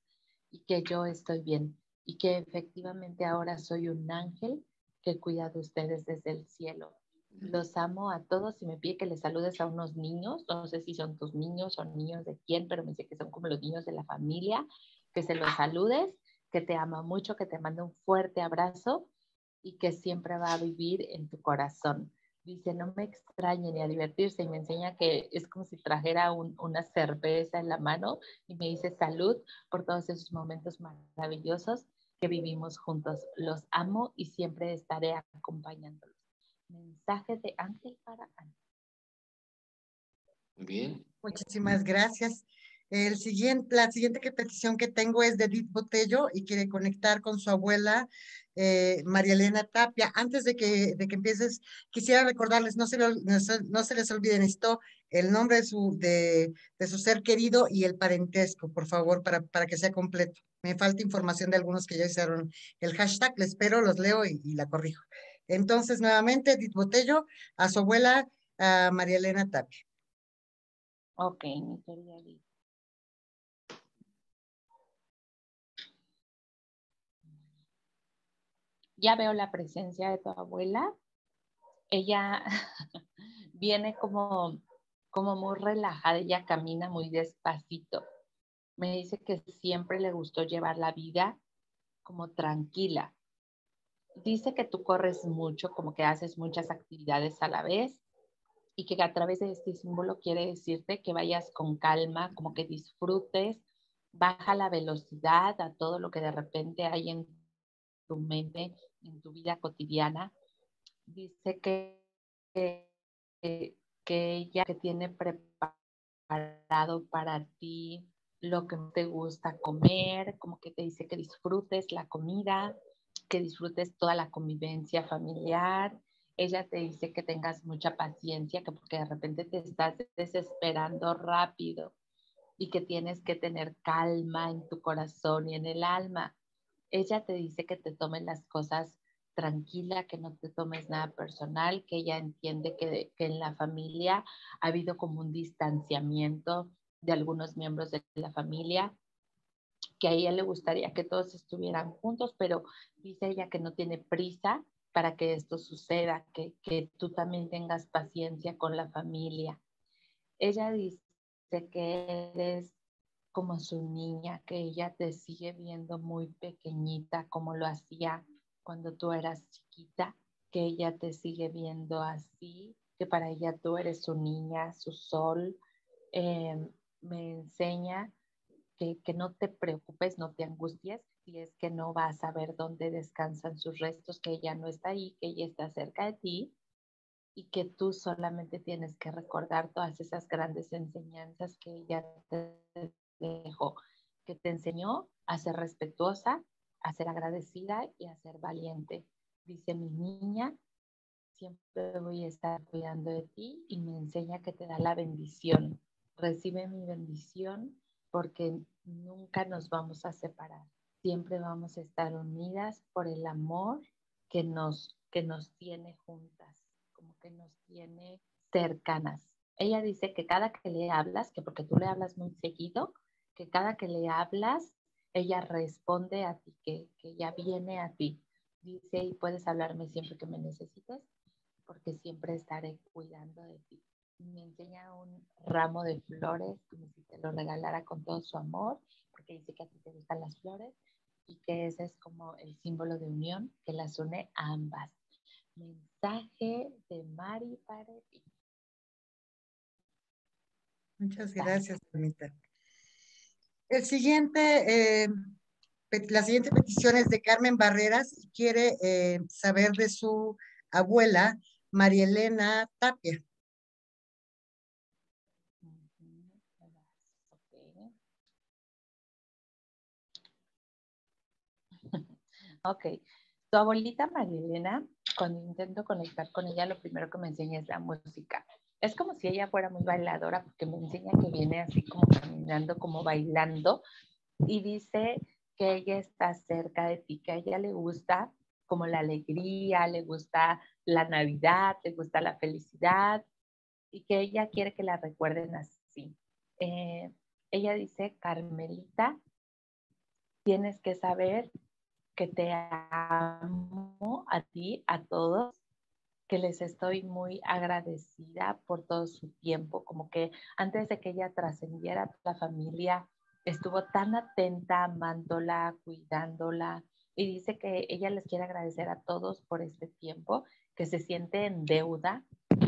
[SPEAKER 3] y que yo estoy bien y que efectivamente ahora soy un ángel que cuida de ustedes desde el cielo. Los amo a todos y me pide que les saludes a unos niños, no sé si son tus niños o niños de quién, pero me dice que son como los niños de la familia, que se los saludes que te ama mucho, que te manda un fuerte abrazo y que siempre va a vivir en tu corazón. Dice, no me extrañe ni a divertirse y me enseña que es como si trajera una cerveza en la mano y me dice salud por todos esos momentos maravillosos que vivimos juntos. Los amo y siempre estaré acompañándolos. Mensaje de Ángel para Ángel.
[SPEAKER 1] Bien.
[SPEAKER 2] Muchísimas gracias. El siguiente, la siguiente petición que tengo es de Edith Botello y quiere conectar con su abuela eh, María Elena Tapia. Antes de que, de que empieces, quisiera recordarles, no se, no, se les olviden esto, el nombre de su, de, de, su ser querido y el parentesco, por favor, para, para que sea completo. Me falta información de algunos que ya hicieron el hashtag, les espero, los leo y, la corrijo. Entonces, nuevamente, Edith Botello, a su abuela María Elena Tapia.
[SPEAKER 3] Ok, mi querida Edith. ya veo la presencia de tu abuela. Ella viene como, como muy relajada, ella camina muy despacito. Me dice que siempre le gustó llevar la vida como tranquila. Dice que tú corres mucho, como que haces muchas actividades a la vez y que a través de este símbolo quiere decirte que vayas con calma, como que disfrutes, baja la velocidad a todo lo que de repente hay en tu mente en tu vida cotidiana. Dice que, que, ella que tiene preparado para ti lo que te gusta comer, como que te dice que disfrutes la comida, que disfrutes toda la convivencia familiar. Ella te dice que tengas mucha paciencia, que porque de repente te estás desesperando rápido y que tienes que tener calma en tu corazón y en el alma ella te dice que te tomes las cosas tranquila, que no te tomes nada personal, que ella entiende que, en la familia ha habido como un distanciamiento de algunos miembros de la familia, que a ella le gustaría que todos estuvieran juntos, pero dice ella que no tiene prisa para que esto suceda, que, que tú también tengas paciencia con la familia. Ella dice que eres como su niña, que ella te sigue viendo muy pequeñita como lo hacía cuando tú eras chiquita, que ella te sigue viendo así, que para ella tú eres su niña, su sol. Eh, me enseña que, no te preocupes, no te angusties, si es que no vas a ver dónde descansan sus restos, que ella no está ahí, que ella está cerca de ti y que tú solamente tienes que recordar todas esas grandes enseñanzas que ella te que te enseñó a ser respetuosa, a ser agradecida y a ser valiente. Dice mi niña, siempre voy a estar cuidando de ti y me enseña que te da la bendición. Recibe mi bendición porque nunca nos vamos a separar. Siempre vamos a estar unidas por el amor que nos, que nos tiene juntas, como que nos tiene cercanas. Ella dice que cada que le hablas, que porque tú le hablas muy seguido, que cada que le hablas, ella responde a ti, que, que ella viene a ti. Dice, y puedes hablarme siempre que me necesites, porque siempre estaré cuidando de ti. Me enseña un ramo de flores, como si te lo regalara con todo su amor, porque dice que a ti te gustan las flores y que ese es como el símbolo de unión que las une a ambas. Mensaje de Mari para ti.
[SPEAKER 2] Muchas gracias, Anita. El siguiente, eh, la siguiente petición es de Carmen Barreras y quiere eh, saber de su abuela, María Elena Tapia.
[SPEAKER 3] Ok, tu abuelita María Elena, cuando intento conectar con ella, lo primero que me enseña es la música es como si ella fuera muy bailadora porque me enseña que viene así como caminando, como bailando y dice que ella está cerca de ti, que a ella le gusta como la alegría, le gusta la Navidad, le gusta la felicidad y que ella quiere que la recuerden así. Eh, ella dice, Carmelita, tienes que saber que te amo a ti, a todos, que les estoy muy agradecida por todo su tiempo, como que antes de que ella trascendiera la familia, estuvo tan atenta, amándola, cuidándola, y dice que ella les quiere agradecer a todos por este tiempo, que se siente en deuda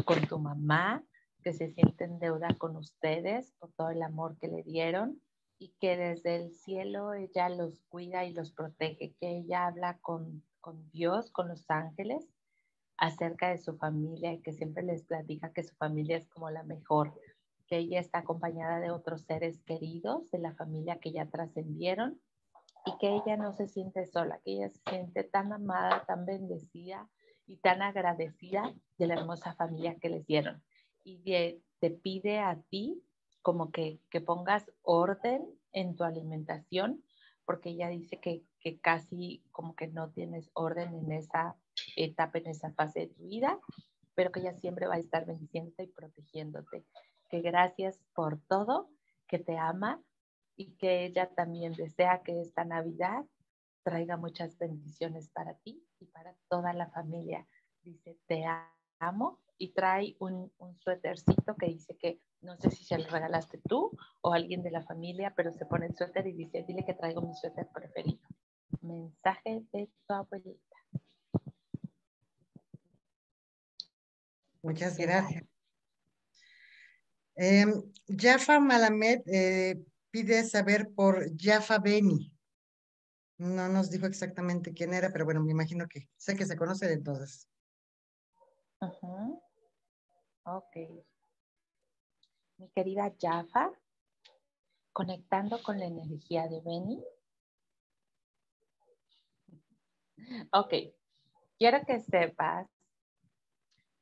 [SPEAKER 3] con tu mamá, que se siente en deuda con ustedes por todo el amor que le dieron y que desde el cielo ella los cuida y los protege, que ella habla con, con Dios, con los ángeles acerca de su familia y que siempre les platica que su familia es como la mejor, que ella está acompañada de otros seres queridos de la familia que ya trascendieron y que ella no se siente sola, que ella se siente tan amada, tan bendecida y tan agradecida de la hermosa familia que les dieron. Y te pide a ti como que, que, pongas orden en tu alimentación, porque ella dice que, que casi como que no tienes orden en esa etapa, en esa fase de tu vida, pero que ella siempre va a estar bendiciéndote y protegiéndote. Que gracias por todo, que te ama y que ella también desea que esta Navidad traiga muchas bendiciones para ti y para toda la familia. Dice, te amo y trae un, un suétercito que dice que no sé si se lo regalaste tú o alguien de la familia, pero se pone el suéter y dice, dile que traigo mi suéter preferido. Mensaje de tu abuelita.
[SPEAKER 2] Muchas gracias. Eh, Jaffa Malamed eh, pide saber por Jaffa Beni. No nos dijo exactamente quién era, pero bueno, me imagino que sé que se conoce de entonces.
[SPEAKER 3] Ok. Mi querida Jaffa, conectando con la energía de Beni. Ok, quiero que sepas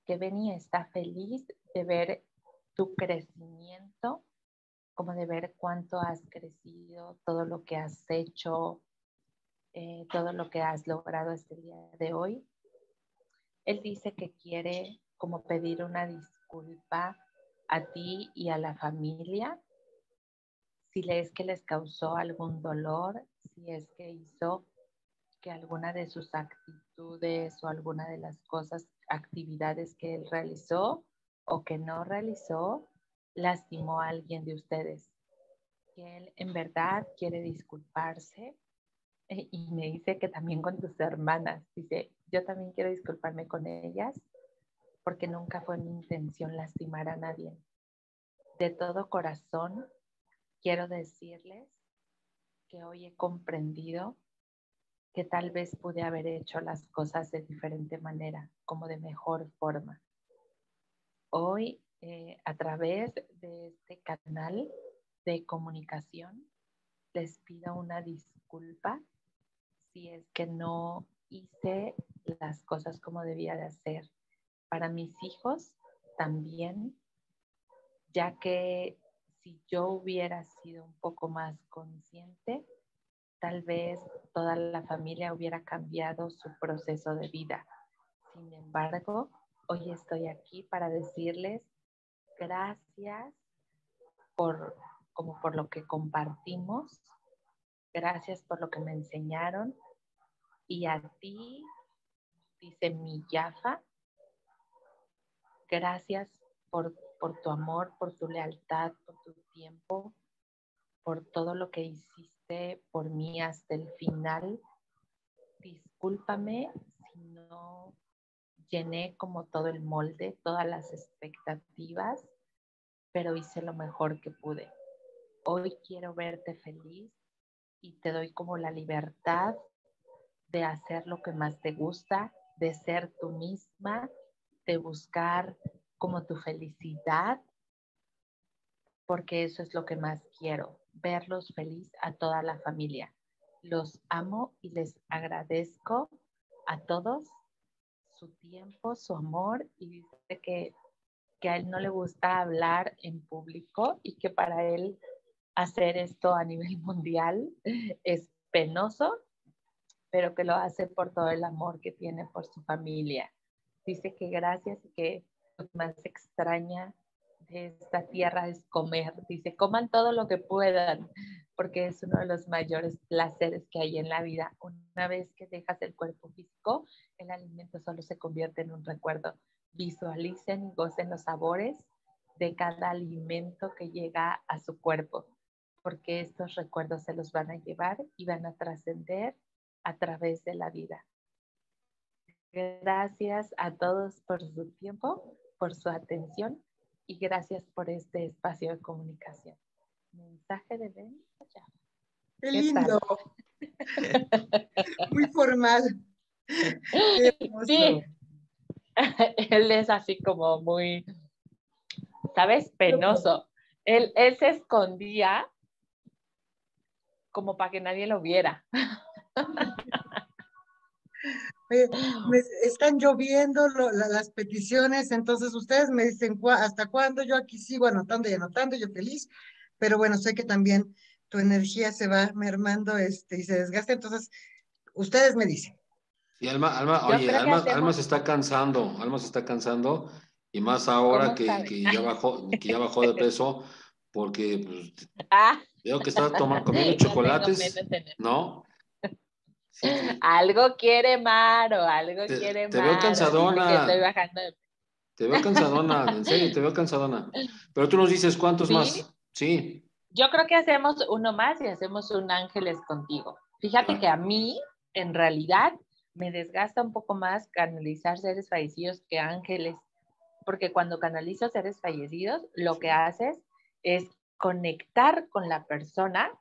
[SPEAKER 3] que Beni está feliz de ver tu crecimiento como de ver cuánto has crecido, todo lo que has hecho, eh, todo lo que has logrado este día de hoy. Él dice que quiere como pedir una disculpa a ti y a la familia si es que les causó algún dolor, si es que hizo que alguna de sus actitudes o alguna de las cosas, actividades que él realizó o que no realizó, lastimó a alguien de ustedes, que él en verdad quiere disculparse eh, y me dice que también con tus hermanas, dice, yo también quiero disculparme con ellas porque nunca fue mi intención lastimar a nadie. De todo corazón quiero decirles que hoy he comprendido que tal vez pude haber hecho las cosas de diferente manera, como de mejor forma. Hoy eh, a través de este canal de comunicación. Les pido una disculpa si es que no hice las cosas como debía de hacer. Para mis hijos también, ya que si yo hubiera sido un poco más consciente, tal vez toda la familia hubiera cambiado su proceso de vida. Sin embargo, hoy estoy aquí para decirles gracias por, como por lo que compartimos, gracias por lo que me enseñaron y a ti, dice mi Yafa, gracias por, por tu amor, por tu lealtad, por tu tiempo, por todo lo que hiciste por mí hasta el final. Discúlpame si no llené como todo el molde, todas las expectativas, pero hice lo mejor que pude. Hoy quiero verte feliz y te doy como la libertad de hacer lo que más te gusta, de ser tú misma, de buscar como tu felicidad, porque eso es lo que más quiero, verlos feliz a toda la familia. Los amo y les agradezco a todos su tiempo, su amor y dice que, que a él no le gusta hablar en público y que para él hacer esto a nivel mundial es penoso, pero que lo hace por todo el amor que tiene por su familia. Dice que gracias y que lo más extraña de esta tierra es comer. Dice, coman todo lo que puedan, porque es uno de los mayores placeres que hay en la vida. Una vez que dejas el cuerpo físico, el alimento solo se convierte en un recuerdo. Visualicen y gocen los sabores de cada alimento que llega a su cuerpo, porque estos recuerdos se los van a llevar y van a trascender a través de la vida. Gracias a todos por su tiempo, por su atención y gracias por este espacio de comunicación. Mensaje de Ben.
[SPEAKER 2] Qué lindo. Muy formal.
[SPEAKER 3] sí. Él es así como muy, ¿sabes? Penoso. Él, él se escondía como para que nadie lo viera.
[SPEAKER 2] están lloviendo las peticiones, entonces ustedes me dicen hasta cuándo, yo aquí sigo anotando y anotando, yo feliz, pero bueno, sé que también tu energía se va mermando este, y se desgasta, entonces ustedes me dicen.
[SPEAKER 1] Y Alma, Alma, oye, Alma, se está cansando, Alma se está cansando, y más ahora que, que, ya bajó, que ya bajó de peso, porque pues, ah. veo que está tomando, comiendo chocolates, ¿no?
[SPEAKER 3] Algo quiere Maro, algo quiere
[SPEAKER 1] Maro. Te veo cansadona. Te veo cansadona, en serio, te veo cansadona. Pero tú nos dices cuántos más. Sí.
[SPEAKER 3] Yo creo que hacemos uno más y hacemos un ángeles contigo. Fíjate que a mí, en realidad, me desgasta un poco más canalizar seres fallecidos que ángeles, porque cuando canalizo seres fallecidos, lo que haces es conectar con la persona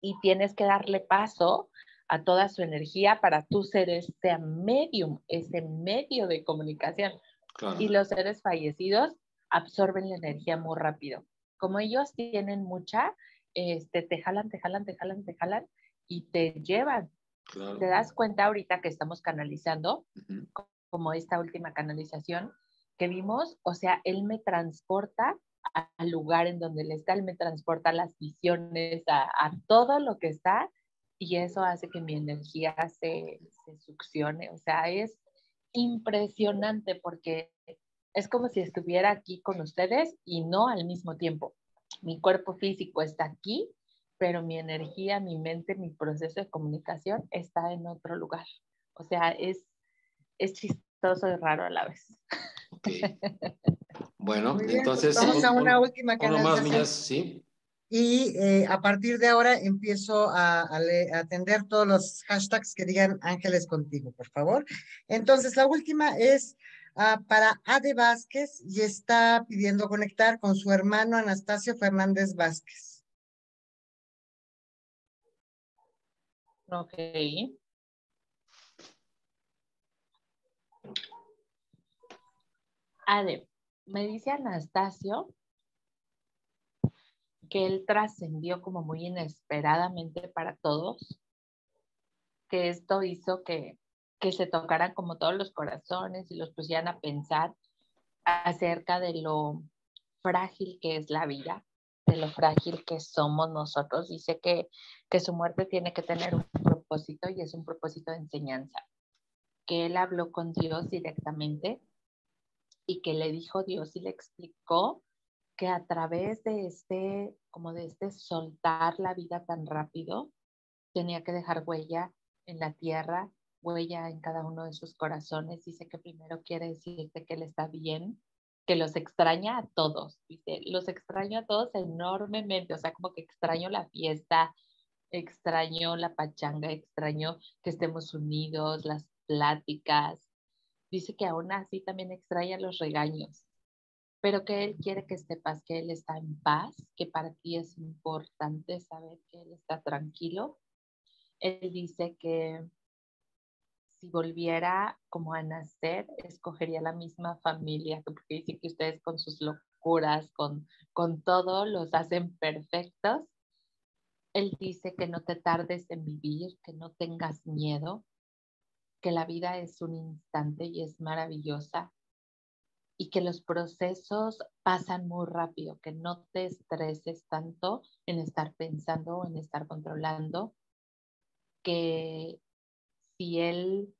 [SPEAKER 3] y tienes que darle paso a toda su energía para tú ser este medium, ese medio de comunicación. Y los seres fallecidos absorben la energía muy rápido. Como ellos tienen mucha, este, te jalan, te jalan, te jalan, te jalan y te llevan. Te das cuenta ahorita que estamos canalizando, como esta última canalización que vimos, o sea, él me transporta al lugar en donde él está, él me transporta a las visiones, a, a todo lo que está y eso hace que mi energía se, se succione. O sea, es impresionante porque es como si estuviera aquí con ustedes y no al mismo tiempo. Mi cuerpo físico está aquí, pero mi energía, mi mente, mi proceso de comunicación está en otro lugar. O sea, es, es chistoso y raro a la vez.
[SPEAKER 1] Bueno, entonces...
[SPEAKER 2] Vamos a una última
[SPEAKER 1] canción. más, ¿sí?
[SPEAKER 2] Y eh, a partir de ahora empiezo a, atender todos los hashtags que digan Ángeles contigo, por favor. Entonces, la última es ah, para Ade Vázquez y está pidiendo conectar con su hermano Anastasio Fernández Vázquez.
[SPEAKER 3] Ok. Ade, me dice Anastasio que él trascendió como muy inesperadamente para todos, que esto hizo que, que se tocaran como todos los corazones y los pusieran a pensar acerca de lo frágil que es la vida, de lo frágil que somos nosotros. Dice que, que su muerte tiene que tener un propósito y es un propósito de enseñanza. Que él habló con Dios directamente y que le dijo Dios y le explicó que a través de este, como de este soltar la vida tan rápido, tenía que dejar huella en la tierra, huella en cada uno de sus corazones. Dice que primero quiere decirte que él está bien, que los extraña a todos. Dice, los extraño a todos enormemente, o sea, como que extraño la fiesta, extraño la pachanga, extraño que estemos unidos, las pláticas. Dice que aún así también extraña los regaños, pero que Él quiere que sepas que Él está en paz, que para ti es importante saber que Él está tranquilo. Él dice que si volviera como a nacer, escogería la misma familia, porque dice que ustedes con sus locuras, con, con todo, los hacen perfectos. Él dice que no te tardes en vivir, que no tengas miedo, que la vida es un instante y es maravillosa, y que los procesos pasan muy rápido, que no te estreses tanto en estar pensando o en estar controlando, que si él,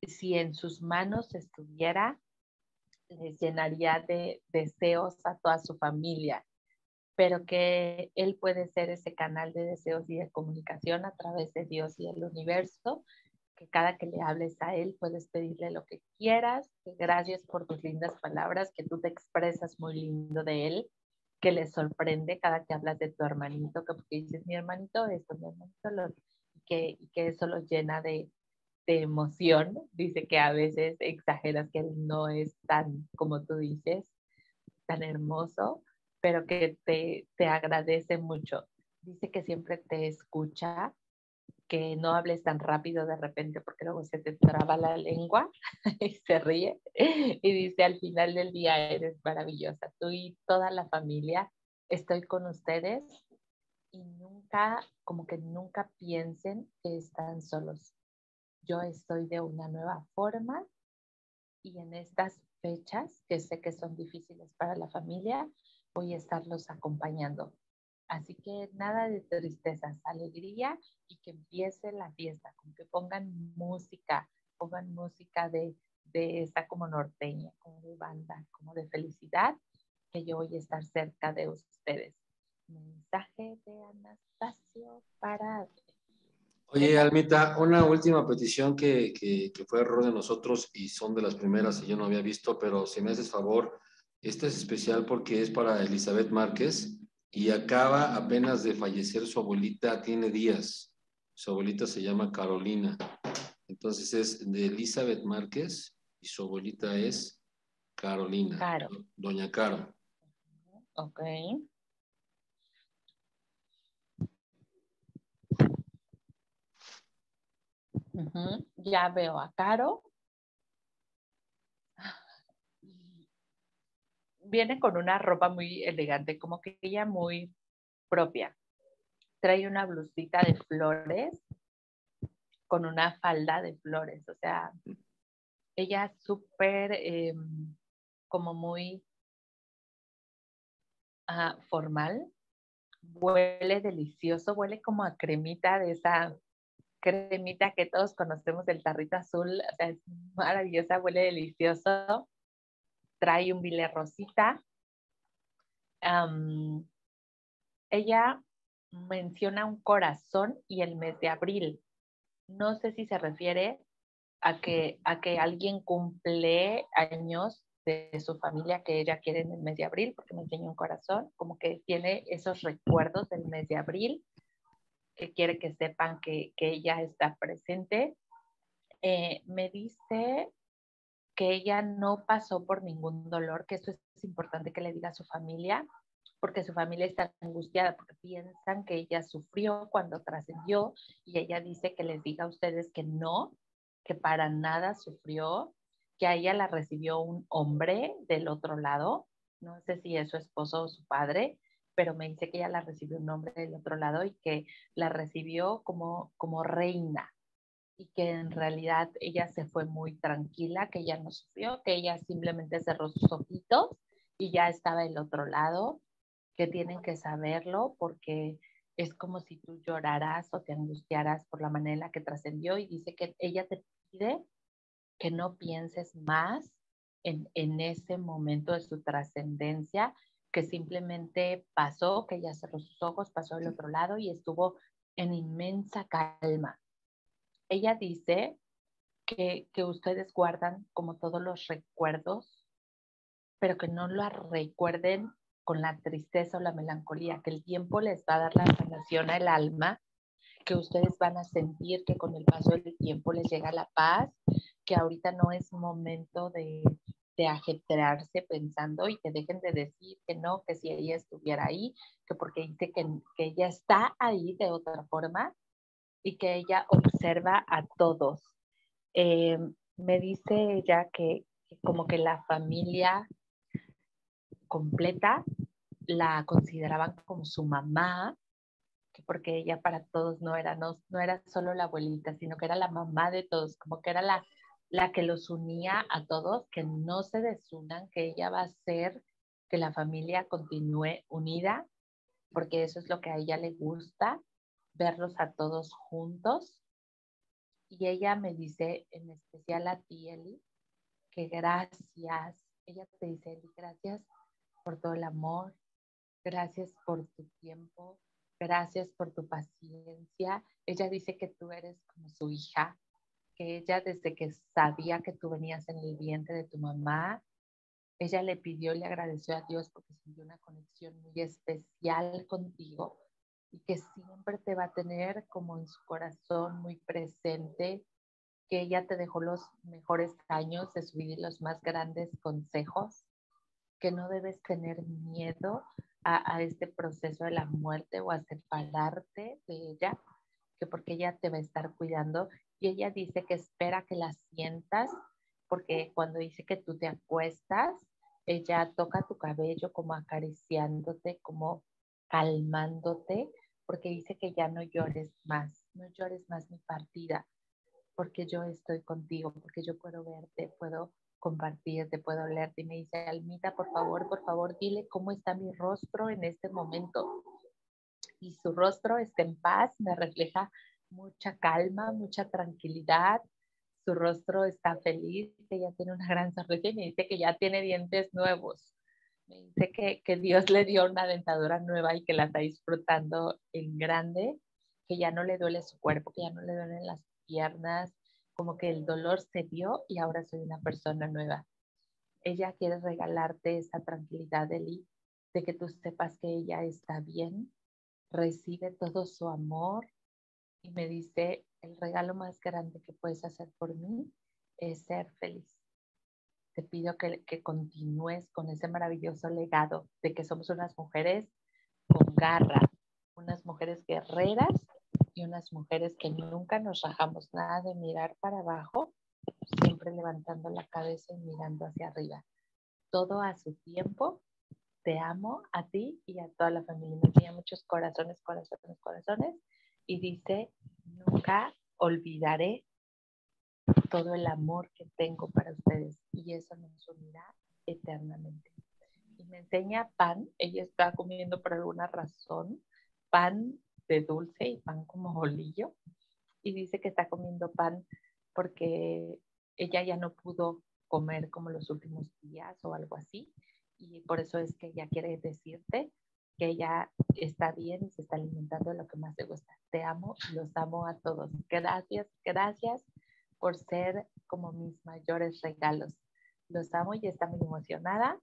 [SPEAKER 3] si en sus manos estuviera, les llenaría de deseos a toda su familia, pero que él puede ser ese canal de deseos y de comunicación a través de Dios y el universo, que cada que le hables a él puedes pedirle lo que quieras, que gracias por tus lindas palabras, que tú te expresas muy lindo de él, que le sorprende cada que hablas de tu hermanito, que porque dices mi hermanito esto, mi hermanito lo que, que eso lo llena de, de emoción. Dice que a veces exageras que él no es tan, como tú dices, tan hermoso, pero que te, te agradece mucho. Dice que siempre te escucha, que no hables tan rápido de repente porque luego se te traba la lengua y se ríe. Y dice, al final del día eres maravillosa. Tú y toda la familia, estoy con ustedes y nunca, como que nunca piensen que están solos. Yo estoy de una nueva forma y en estas fechas, que sé que son difíciles para la familia, voy a estarlos acompañando. Así que nada de tristezas, alegría y que empiece la fiesta, con que pongan música, pongan música de, de esa como norteña, como de banda, como de felicidad, que yo voy a estar cerca de ustedes. Mensaje de Anastasio para...
[SPEAKER 1] Oye, Almita, una última petición que, fue error de nosotros y son de las primeras que yo no había visto, pero si me haces favor, esta es especial porque es para Elizabeth Márquez y acaba apenas de fallecer su abuelita, tiene días. Su abuelita se llama Carolina. Entonces es de Elizabeth Márquez y su abuelita es Carolina.
[SPEAKER 3] Caro.
[SPEAKER 1] Doña Caro.
[SPEAKER 3] Ok. Ya veo a Caro. Viene con una ropa muy elegante, como que ella muy propia. Trae una blusita de flores con una falda de flores, o sea, ella súper em, como muy ah, formal, huele delicioso, huele como a cremita de esa cremita que todos conocemos del tarrito azul, o sea, es maravillosa, huele delicioso. Trae un bile rosita. ella menciona un corazón y el mes de abril. No sé si se refiere a que, a que alguien cumple años de su familia que ella quiere en el mes de abril, porque me enseña un corazón, como que tiene esos recuerdos del mes de abril que quiere que sepan que, ella está presente. Eh, me dice que ella no pasó por ningún dolor, que eso es importante que le diga a su familia, porque su familia está angustiada, porque piensan que ella sufrió cuando trascendió y ella dice que les diga a ustedes que no, que para nada sufrió, que a ella la recibió un hombre del otro lado, no sé si es su esposo o su padre, pero me dice que ella la recibió un nombre del otro lado y que la recibió como, como reina y que en realidad ella se fue muy tranquila, que ella no sufrió, que ella simplemente cerró sus ojitos y ya estaba del otro lado, que tienen que saberlo porque es como si tú lloraras o te angustiaras por la manera en la que trascendió y dice que ella te pide que no pienses más en, en ese momento de su trascendencia que simplemente pasó, que ella cerró sus ojos, pasó al otro lado y estuvo en inmensa calma. Ella dice que, que ustedes guardan como todos los recuerdos, pero que no lo recuerden con la tristeza o la melancolía, que el tiempo les va a dar la sanación al alma, que ustedes van a sentir que con el paso del tiempo les llega la paz, que ahorita no es momento de, de ajetrearse pensando y que dejen de decir que no, que si ella estuviera ahí, que porque dice que, que ella está ahí de otra forma y que ella observa a todos. Eh, me dice ella que, como que la familia completa la consideraban como su mamá, que porque ella para todos no era, no, no era solo la abuelita, sino que era la mamá de todos, como que era la, la que los unía a todos, que no se desunan, que ella va a hacer que la familia continúe unida, porque eso es lo que a ella le gusta, verlos a todos juntos Y ella me dice, en especial a ti, Eli, que gracias. Ella te dice, Eli, gracias por todo el amor, gracias por tu tiempo, gracias por tu paciencia. Ella dice que tú eres como su hija, que ella desde que sabía que tú venías en el vientre de tu mamá, ella le pidió le agradeció a Dios porque sintió una conexión muy especial contigo y que siempre te va a tener como en su corazón muy presente, que ella te dejó los mejores años de su vida y los más grandes consejos, que no debes tener miedo a, a este proceso de la muerte o a separarte de ella, que porque ella te va a estar cuidando. Y ella dice que espera que la sientas, porque cuando dice que tú te acuestas, ella toca tu cabello como acariciándote, como calmándote, porque dice que ya no llores más, no llores más mi partida, porque yo estoy contigo, porque yo puedo verte, puedo compartirte, puedo leerte. Y me dice, Almita, por favor, por favor, dile cómo está mi rostro en este momento. Y su rostro está en paz, me refleja mucha calma, mucha tranquilidad. Su rostro está feliz, ella tiene una gran sonrisa y me dice que ya tiene dientes nuevos. Me dice que, que Dios le dio una dentadura nueva y que la está disfrutando en grande, que ya no le duele su cuerpo, que ya no le duelen las piernas, como que el dolor se dio y ahora soy una persona nueva. Ella quiere regalarte esa tranquilidad, Eli, de que tú sepas que ella está bien, recibe todo su amor, y me dice, el regalo más grande que puedes hacer por mí es ser feliz. Te pido que, continúes con ese maravilloso legado de que somos unas mujeres con garra, unas mujeres guerreras y unas mujeres que nunca nos rajamos nada de mirar para abajo, siempre levantando la cabeza y mirando hacia arriba. Todo a su tiempo. Te amo a ti y a toda la familia. Me enseña muchos corazones, corazones, corazones y dice, nunca olvidaré todo el amor que tengo para ustedes y eso nos unirá eternamente. Y me enseña pan, ella está comiendo por alguna razón pan de dulce y pan como bolillo y dice que está comiendo pan porque ella ya no pudo comer como los últimos días o algo así y por eso es que ella quiere decirte que ella está bien y se está alimentando de lo que más le gusta. Te amo los amo a todos. Gracias, gracias por ser como mis mayores regalos. Los amo y está muy emocionada.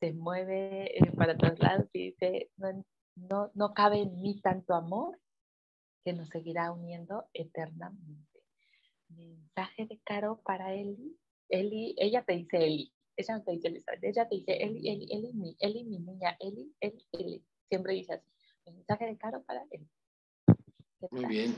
[SPEAKER 3] Se mueve eh, para todos lados y dice, no, no, no cabe en mí tanto amor que nos seguirá uniendo eternamente. Mensaje de Caro para Eli. Eli, ella te dice Eli ella no te dice Elizabeth, ella te dice Eli, Eli, Eli, mi, Eli, mi niña, Eli, Eli, Eli. Siempre dice así. Mensaje de caro para Eli.
[SPEAKER 1] Muy bien.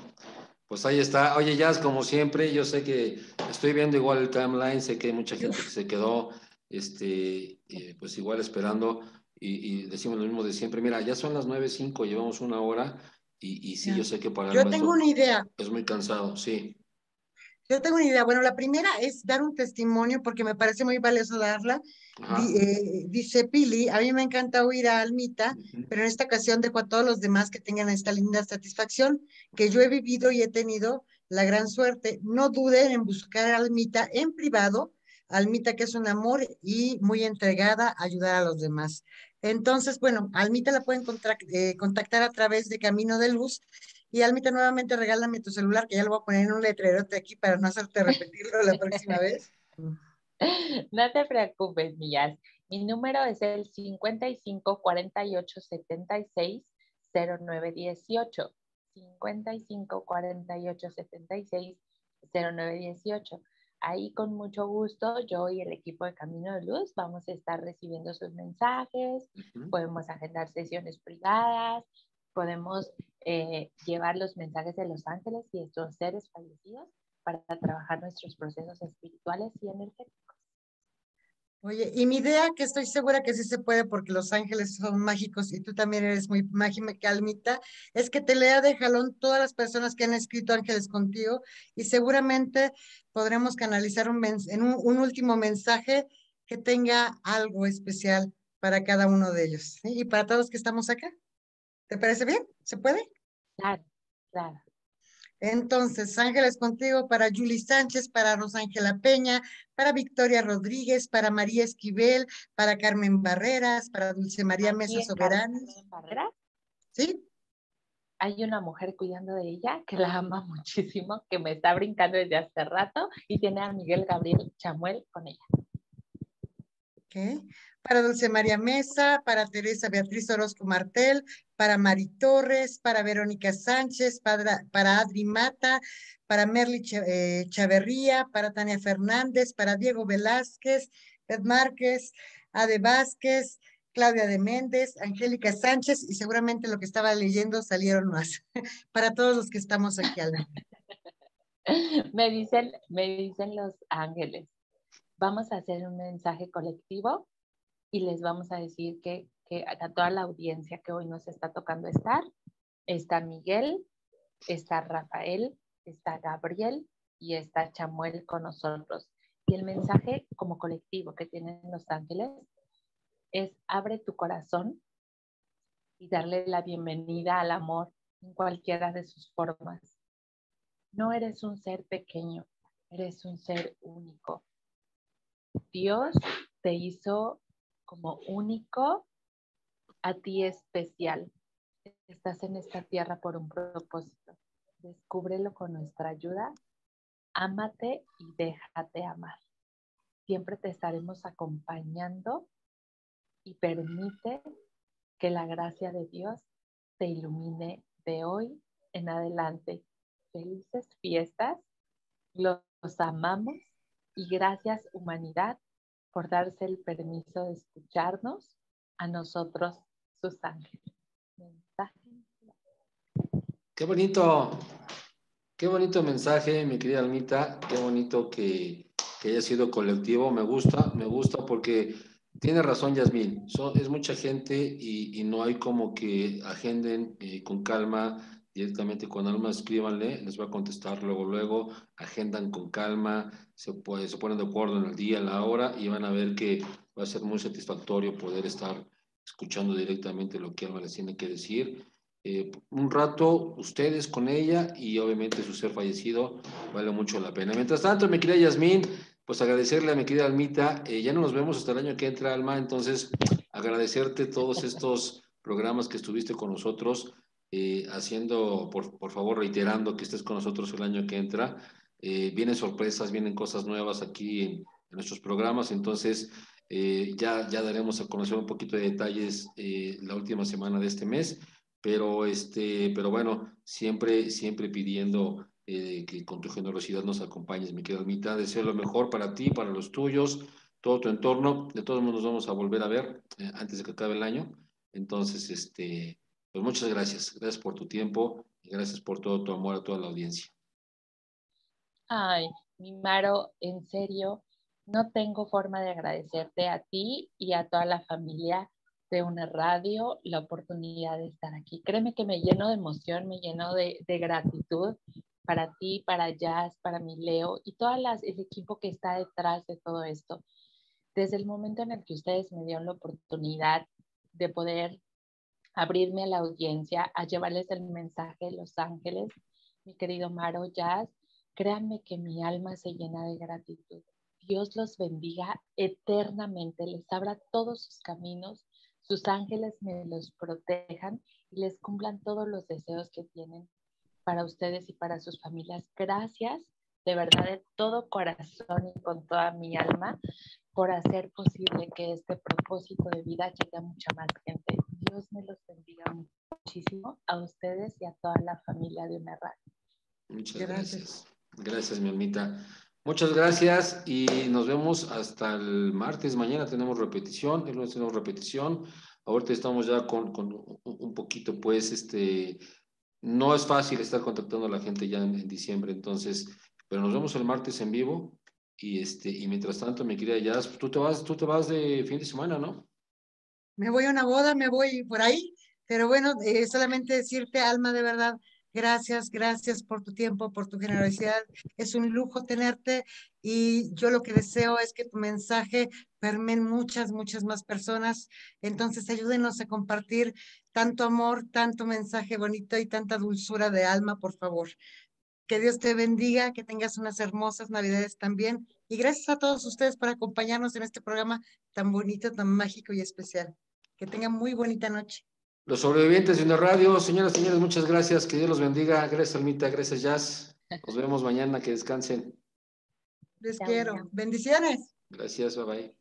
[SPEAKER 1] Pues ahí está. Oye, Jazz, como siempre, yo sé que estoy viendo igual el timeline, sé que hay mucha gente que se quedó, este, eh, pues igual esperando y, decimos lo mismo de siempre. Mira, ya son las 9.05, llevamos una hora y, y sí, yo sé que para...
[SPEAKER 2] Yo tengo una idea.
[SPEAKER 1] Es muy cansado, sí.
[SPEAKER 2] Yo tengo una idea. Bueno, la primera es dar un testimonio porque me parece muy valioso darla. Eh, dice Pili, a mí me encanta oír a Almita, pero en esta ocasión dejo a todos los demás que tengan esta linda satisfacción que yo he vivido y he tenido la gran suerte. No duden en buscar a Almita en privado. Almita que es un amor y muy entregada a ayudar a los demás. Entonces, bueno, Almita la pueden eh, contactar a través de Camino de Luz y Almita, nuevamente regálame tu celular, que ya lo voy a poner en un letrerote aquí para no hacerte repetirlo la próxima vez.
[SPEAKER 3] No te preocupes, Millas. Mi número es el 55 48 76 0918. 55 48 76 0918. Ahí con mucho gusto yo y el equipo de Camino de Luz vamos a estar recibiendo sus mensajes, podemos agendar sesiones privadas, podemos eh, llevar los mensajes de los ángeles y estos seres fallecidos para trabajar nuestros procesos espirituales y energéticos.
[SPEAKER 2] Oye, y mi idea, que estoy segura que sí se puede porque los ángeles son mágicos y tú también eres muy mágica, calmita, es que te lea de jalón todas las personas que han escrito ángeles contigo y seguramente podremos canalizar un, en un, último mensaje que tenga algo especial para cada uno de ellos y para todos los que estamos acá. ¿Te parece bien? ¿Se puede?
[SPEAKER 3] Claro, claro.
[SPEAKER 2] Entonces, ángeles contigo para Julie Sánchez, para Rosángela Peña, para Victoria Rodríguez, para María Esquivel, para Carmen Barreras, para Dulce María Mesa Soberana. ¿Sí?
[SPEAKER 3] Hay una mujer cuidando de ella que la ama muchísimo, que me está brincando desde hace rato y tiene a Miguel Gabriel Chamuel con ella.
[SPEAKER 2] Para Dulce María Mesa, para Teresa Beatriz Orozco Martel, para Mari Torres, para Verónica Sánchez, para, Adri Mata, para Merly eh, Chaverría, para Tania Fernández, para Diego Velázquez, Ed Márquez, Ade Vázquez, Claudia de Méndez, Angélica Sánchez, y seguramente lo que estaba leyendo salieron más. para todos los que estamos aquí
[SPEAKER 3] me dicen, me dicen los ángeles. Vamos a hacer un mensaje colectivo y les vamos a decir que, a toda la audiencia que hoy nos está tocando estar, está Miguel, está Rafael, está Gabriel y está Chamuel con nosotros. Y el mensaje como colectivo que tienen los ángeles es abre tu corazón y darle la bienvenida al amor en cualquiera de sus formas. No eres un ser pequeño, eres un ser único. Dios te hizo como único, a ti especial. Estás en esta tierra por un propósito. Descúbrelo con nuestra ayuda. Ámate y déjate amar. Siempre te estaremos acompañando y permite que la gracia de Dios te ilumine de hoy en adelante. Felices fiestas. Los amamos y gracias humanidad por darse el permiso de escucharnos a nosotros, sus ángeles.
[SPEAKER 1] Qué bonito, qué bonito mensaje, mi querida Almita, qué bonito que, haya sido colectivo, me gusta, me gusta porque tiene razón Yasmín, es mucha gente y, no hay como que agenden eh, con calma directamente con Alma, escríbanle, les va a contestar luego, luego, agendan con calma, se, se ponen de acuerdo en el día, en la hora y van a ver que va a ser muy satisfactorio poder estar escuchando directamente lo que Alma les tiene que decir. Eh, un rato ustedes con ella y obviamente su ser fallecido vale mucho la pena. Mientras tanto, mi querida Yasmín, pues agradecerle a mi querida Almita, eh, ya no nos vemos hasta el año que entra, Alma, entonces agradecerte todos estos programas que estuviste con nosotros eh, haciendo, por, por, favor, reiterando que estés con nosotros el año que entra. Eh, vienen sorpresas, vienen cosas nuevas aquí en, nuestros programas, entonces eh, ya, ya daremos a conocer un poquito de detalles la última semana de este mes, pero, este, pero bueno, siempre, siempre pidiendo que con tu generosidad nos acompañes, mi querida Almita. Deseo lo mejor para ti, para los tuyos, todo tu entorno. De todos modos, nos vamos a volver a ver antes de que acabe el año. Entonces, este, pues muchas gracias. Gracias por tu tiempo y gracias por todo tu amor a toda la audiencia.
[SPEAKER 3] Ay, mi Maro, en serio, no tengo forma de agradecerte a ti y a toda la familia de una radio la oportunidad de estar aquí. Créeme que me lleno de emoción, me lleno de, gratitud para ti, para Jazz, para mi Leo y todo el equipo que está detrás de todo esto. Desde el momento en el que ustedes me dieron la oportunidad de poder abrirme a la audiencia, a llevarles el mensaje de los ángeles. Mi querido Maro Jazz, créanme que mi alma se llena de gratitud. Dios los bendiga eternamente, les abra todos sus caminos, sus ángeles me los protejan y les cumplan todos los deseos que tienen para ustedes y para sus familias. Gracias de verdad de todo corazón y con toda mi alma por hacer posible que este propósito de vida llegue a mucha más gente. Dios me los bendiga muchísimo a ustedes y a toda la familia de una radio.
[SPEAKER 1] Muchas gracias. Gracias, mi almita. Muchas gracias y nos vemos hasta el martes. Mañana tenemos repetición, el lunes tenemos repetición. Ahorita estamos ya con, un poquito, pues, este, no es fácil estar contactando a la gente ya en, diciembre, entonces, pero nos vemos el martes en vivo y este, y mientras tanto, mi querida Jazz, tú te vas, tú te vas de fin de semana, ¿no?
[SPEAKER 2] Me voy a una boda, me voy por ahí, pero bueno, eh, solamente decirte, Alma, de verdad, gracias, gracias por tu tiempo, por tu generosidad. Es un lujo tenerte y yo lo que deseo es que tu mensaje permeen muchas, muchas más personas. Entonces, ayúdenos a compartir tanto amor, tanto mensaje bonito y tanta dulzura de alma, por favor. que Dios te bendiga, que tengas unas hermosas navidades también. Y gracias a todos ustedes por acompañarnos en este programa tan bonito, tan mágico y especial. Que tengan muy bonita noche.
[SPEAKER 1] Los sobrevivientes de una radio, señoras y señores, muchas gracias. Que Dios los bendiga. Gracias, Almita. Gracias, Jazz. Nos vemos mañana. Que descansen.
[SPEAKER 2] Les quiero. Bendiciones.
[SPEAKER 1] Gracias. Bye bye.